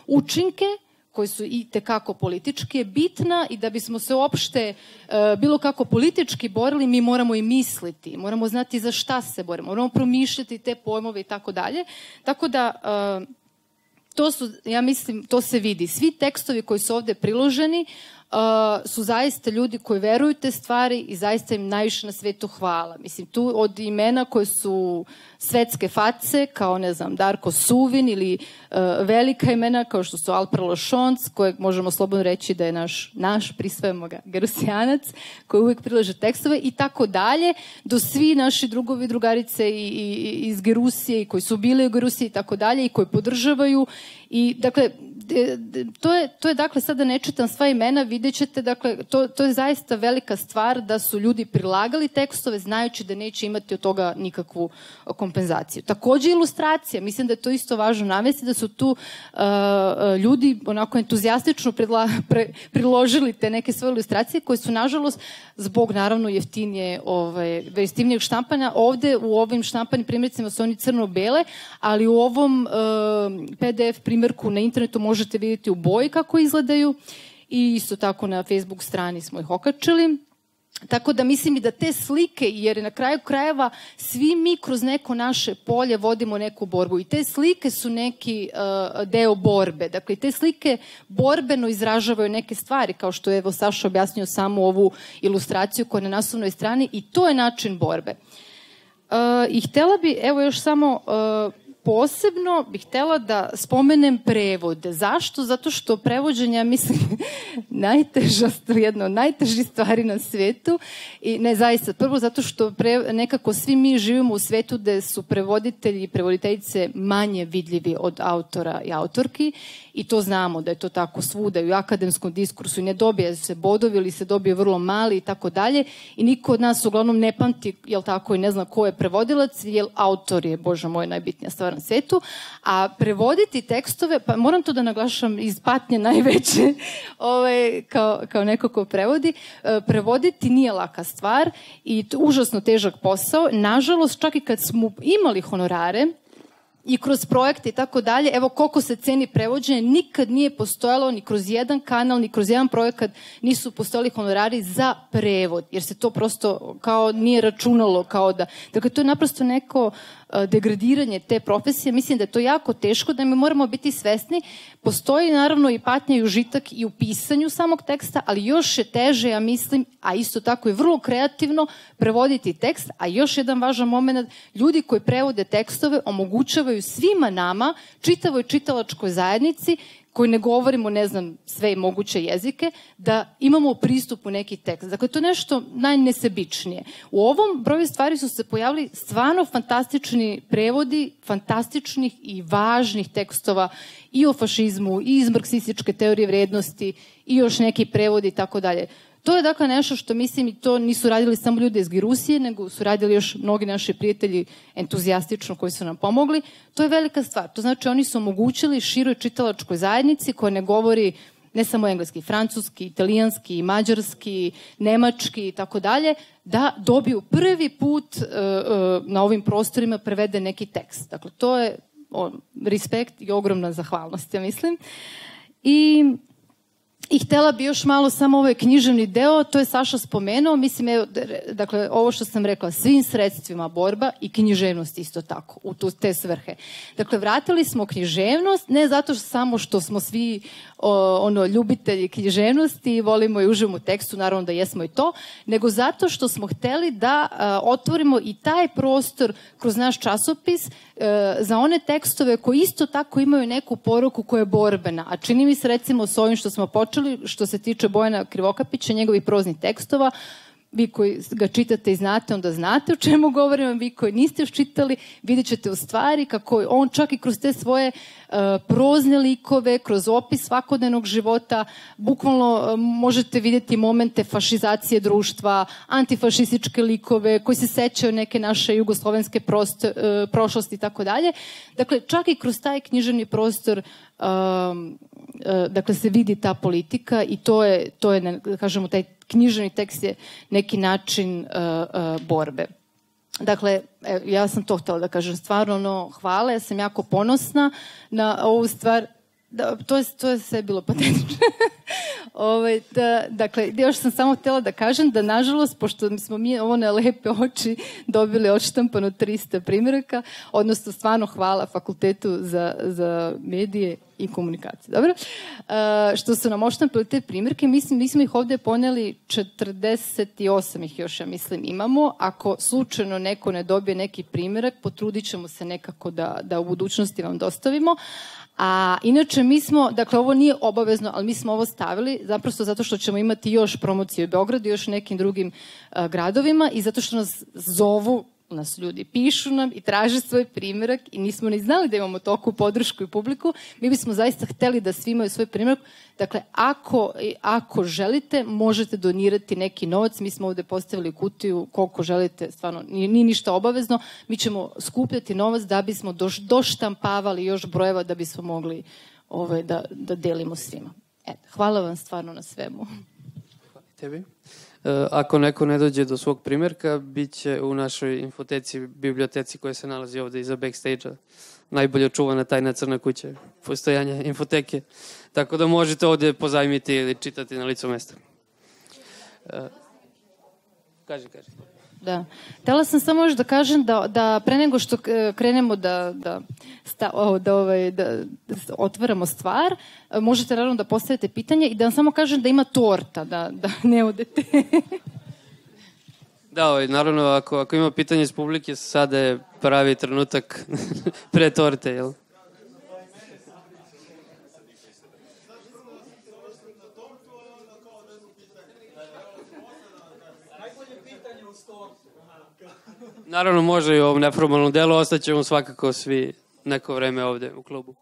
učinke koji su i tekako politički je bitna i da bismo se uopšte e, bilo kako politički borili, mi moramo i misliti, moramo znati za šta se borimo, moramo promišljati te pojmove i tako dalje. Tako da e, to su, ja mislim, to se vidi. Svi tekstovi koji su ovde priloženi uh, su zaista ljudi koji veruju te stvari i zaista im najviše na svetu hvala. Mislim, tu od imena koje su svetske face, kao, ne znam, Darko Suvin ili uh, velika imena kao što su Alper Lošonc, kojeg možemo slobodno reći da je naš, naš prisvajamo ga, Gerusijanac, koji uvijek prilaže tekstove i tako dalje, do svi naši drugovi, drugarice i, i, iz Gerusije i koji su bili u Gerusiji i tako dalje i koji podržavaju i dakle to je, to je dakle, sada da ne čitam sva imena, vidjet ćete, dakle, to, to je zaista velika stvar da su ljudi prilagali tekstove znajući da neće imati od toga nikakvu kompenzaciju. Takođe ilustracija, mislim da je to isto važno navesti, da su tu uh, ljudi onako entuzijastično predla, pre, priložili te neke svoje ilustracije koje su nažalost zbog naravno jeftinije ovaj, jeftinijeg štampanja. Ovde u ovim štampanim primjercima su oni crno-bele, ali u ovom uh, PDF primjerku na internetu možete vidjeti u boji kako izgledaju i isto tako na Facebook strani smo ih okačili. Tako da mislim i da te slike, jer na kraju krajeva svi mi kroz neko naše polje vodimo neku borbu i te slike su neki uh, deo borbe. Dakle, te slike borbeno izražavaju neke stvari, kao što je evo Saša objasnio samo ovu ilustraciju koja je na naslovnoj strani i to je način borbe. Uh, I htela bi, evo još samo uh, posebno bih htela da spomenem prevode. Zašto? Zato što prevođenja, mislim, najteža, jedna od najtežih stvari na svetu. I ne zaista, prvo zato što pre, nekako svi mi živimo u svetu gde su prevoditelji i prevoditeljice manje vidljivi od autora i autorki i to znamo da je to tako svuda i u akademskom diskursu. Ne dobije se bodovi ili se dobije vrlo mali i tako dalje. I niko od nas uglavnom ne pamti, jel tako, i ne zna ko je prevodilac, jel autor je, bože moj, najbitnija stvar na svetu, a prevoditi tekstove, pa moram to da naglašam iz patnje najveće, ovaj, kao, kao neko ko prevodi, e, prevoditi nije laka stvar i užasno težak posao. Nažalost, čak i kad smo imali honorare, i kroz projekte i tako dalje, evo koliko se ceni prevođenje, nikad nije postojalo ni kroz jedan kanal, ni kroz jedan projekat nisu postojali honorari za prevod, jer se to prosto kao nije računalo kao da, dakle to je naprosto neko degradiranje te profesije, mislim da je to jako teško, da mi moramo biti svesni. Postoji naravno i patnja i užitak i u pisanju samog teksta, ali još je teže, ja mislim, a isto tako i vrlo kreativno prevoditi tekst, a još jedan važan moment, ljudi koji prevode tekstove omogućavaju svima nama, čitavoj čitalačkoj zajednici, koji ne govorimo, ne znam, sve moguće jezike, da imamo pristup u neki tekst. Dakle, to je nešto najnesebičnije. U ovom broju stvari su se pojavili stvarno fantastični prevodi, fantastičnih i važnih tekstova i o fašizmu, i iz marksističke teorije vrednosti, i još neki prevodi i tako dalje. To je dakle nešto što mislim i to nisu radili samo ljudi iz Girusije, nego su radili još mnogi naši prijatelji entuzijastično koji su nam pomogli. To je velika stvar. To znači oni su omogućili široj čitalačkoj zajednici koja ne govori ne samo engleski, francuski, italijanski, mađarski, nemački i tako dalje, da dobiju prvi put uh, na ovim prostorima prevede neki tekst. Dakle, to je on, respekt i ogromna zahvalnost, ja mislim. I I htela bi još malo samo ovaj književni deo, to je Saša spomenuo, mislim, evo, dakle, ovo što sam rekla, svim sredstvima borba i književnost isto tako, u tu, te svrhe. Dakle, vratili smo književnost, ne zato što samo što smo svi o, ono, ljubitelji književnosti, volimo i uživamo u tekstu, naravno da jesmo i to, nego zato što smo hteli da a, otvorimo i taj prostor kroz naš časopis a, za one tekstove koji isto tako imaju neku poruku koja je borbena. A čini mi se recimo s ovim što smo počeli, što se tiče Bojana Krivokapića, njegovih proznih tekstova, vi koji ga čitate i znate, onda znate o čemu govorim, vi koji niste još čitali, vidjet ćete u stvari kako on čak i kroz te svoje uh, prozne likove, kroz opis svakodnevnog života, bukvalno uh, možete vidjeti momente fašizacije društva, antifašističke likove, koji se sećaju neke naše jugoslovenske prosto, uh, prošlosti i tako dalje. Dakle, čak i kroz taj književni prostor um, dakle se vidi ta politika i to je, to je da kažemo, taj književni tekst je neki način uh, uh, borbe. Dakle, ja sam to htela da kažem, stvarno ono, hvala, ja sam jako ponosna na ovu stvar, da, to, je, to je sve bilo patetično. Ove, ovaj, da, dakle, još sam samo htjela da kažem da, nažalost, pošto smo mi ovo na lepe oči dobili odštampano 300 primjeraka, odnosno stvarno hvala fakultetu za, za medije i komunikacije. Dobro? Uh, što su nam oštampili te primjerke, mislim, mi smo ih ovde poneli 48 ih još, ja mislim, imamo. Ako slučajno neko ne dobije neki primjerak, potrudit ćemo se nekako da, da u budućnosti vam dostavimo. A inače mi smo, dakle ovo nije obavezno, ali mi smo ovo stavili zaprosto zato što ćemo imati još promociju u Beogradu i još nekim drugim uh, gradovima i zato što nas zovu nas ljudi pišu nam i traže svoj primjerak i nismo ni znali da imamo toku podršku i publiku, mi bismo zaista hteli da svi imaju svoj primjerak. Dakle, ako, ako želite, možete donirati neki novac. Mi smo ovde postavili kutiju koliko želite, stvarno, nije, nije ništa obavezno. Mi ćemo skupljati novac da bismo doš, doštampavali još brojeva da bismo mogli ovaj, da, da delimo svima. Eto, hvala vam stvarno na svemu. Hvala tebi. E, ako neko ne dođe do svog primjerka, bit će u našoj infoteci, biblioteci koja se nalazi ovde iza backstage-a. Najbolje čuvana tajna crna kuća, postojanja infoteke. Tako da možete ovde pozajmiti ili čitati na licu mesta. E, Kaži, kaži. Da. Htela sam samo još da kažem da, da pre nego što e, krenemo da, da, sta, o, da, ovaj, da, da otvaramo stvar, e, možete naravno da postavite pitanje i da vam samo kažem da ima torta, da, da ne odete. Da, ovaj, naravno, ako, ako ima pitanje iz publike, sada je pravi trenutak pre torte, jel? Naravno, može i u ovom neformalnom delu, ostaćemo svakako svi neko vreme ovde u klubu.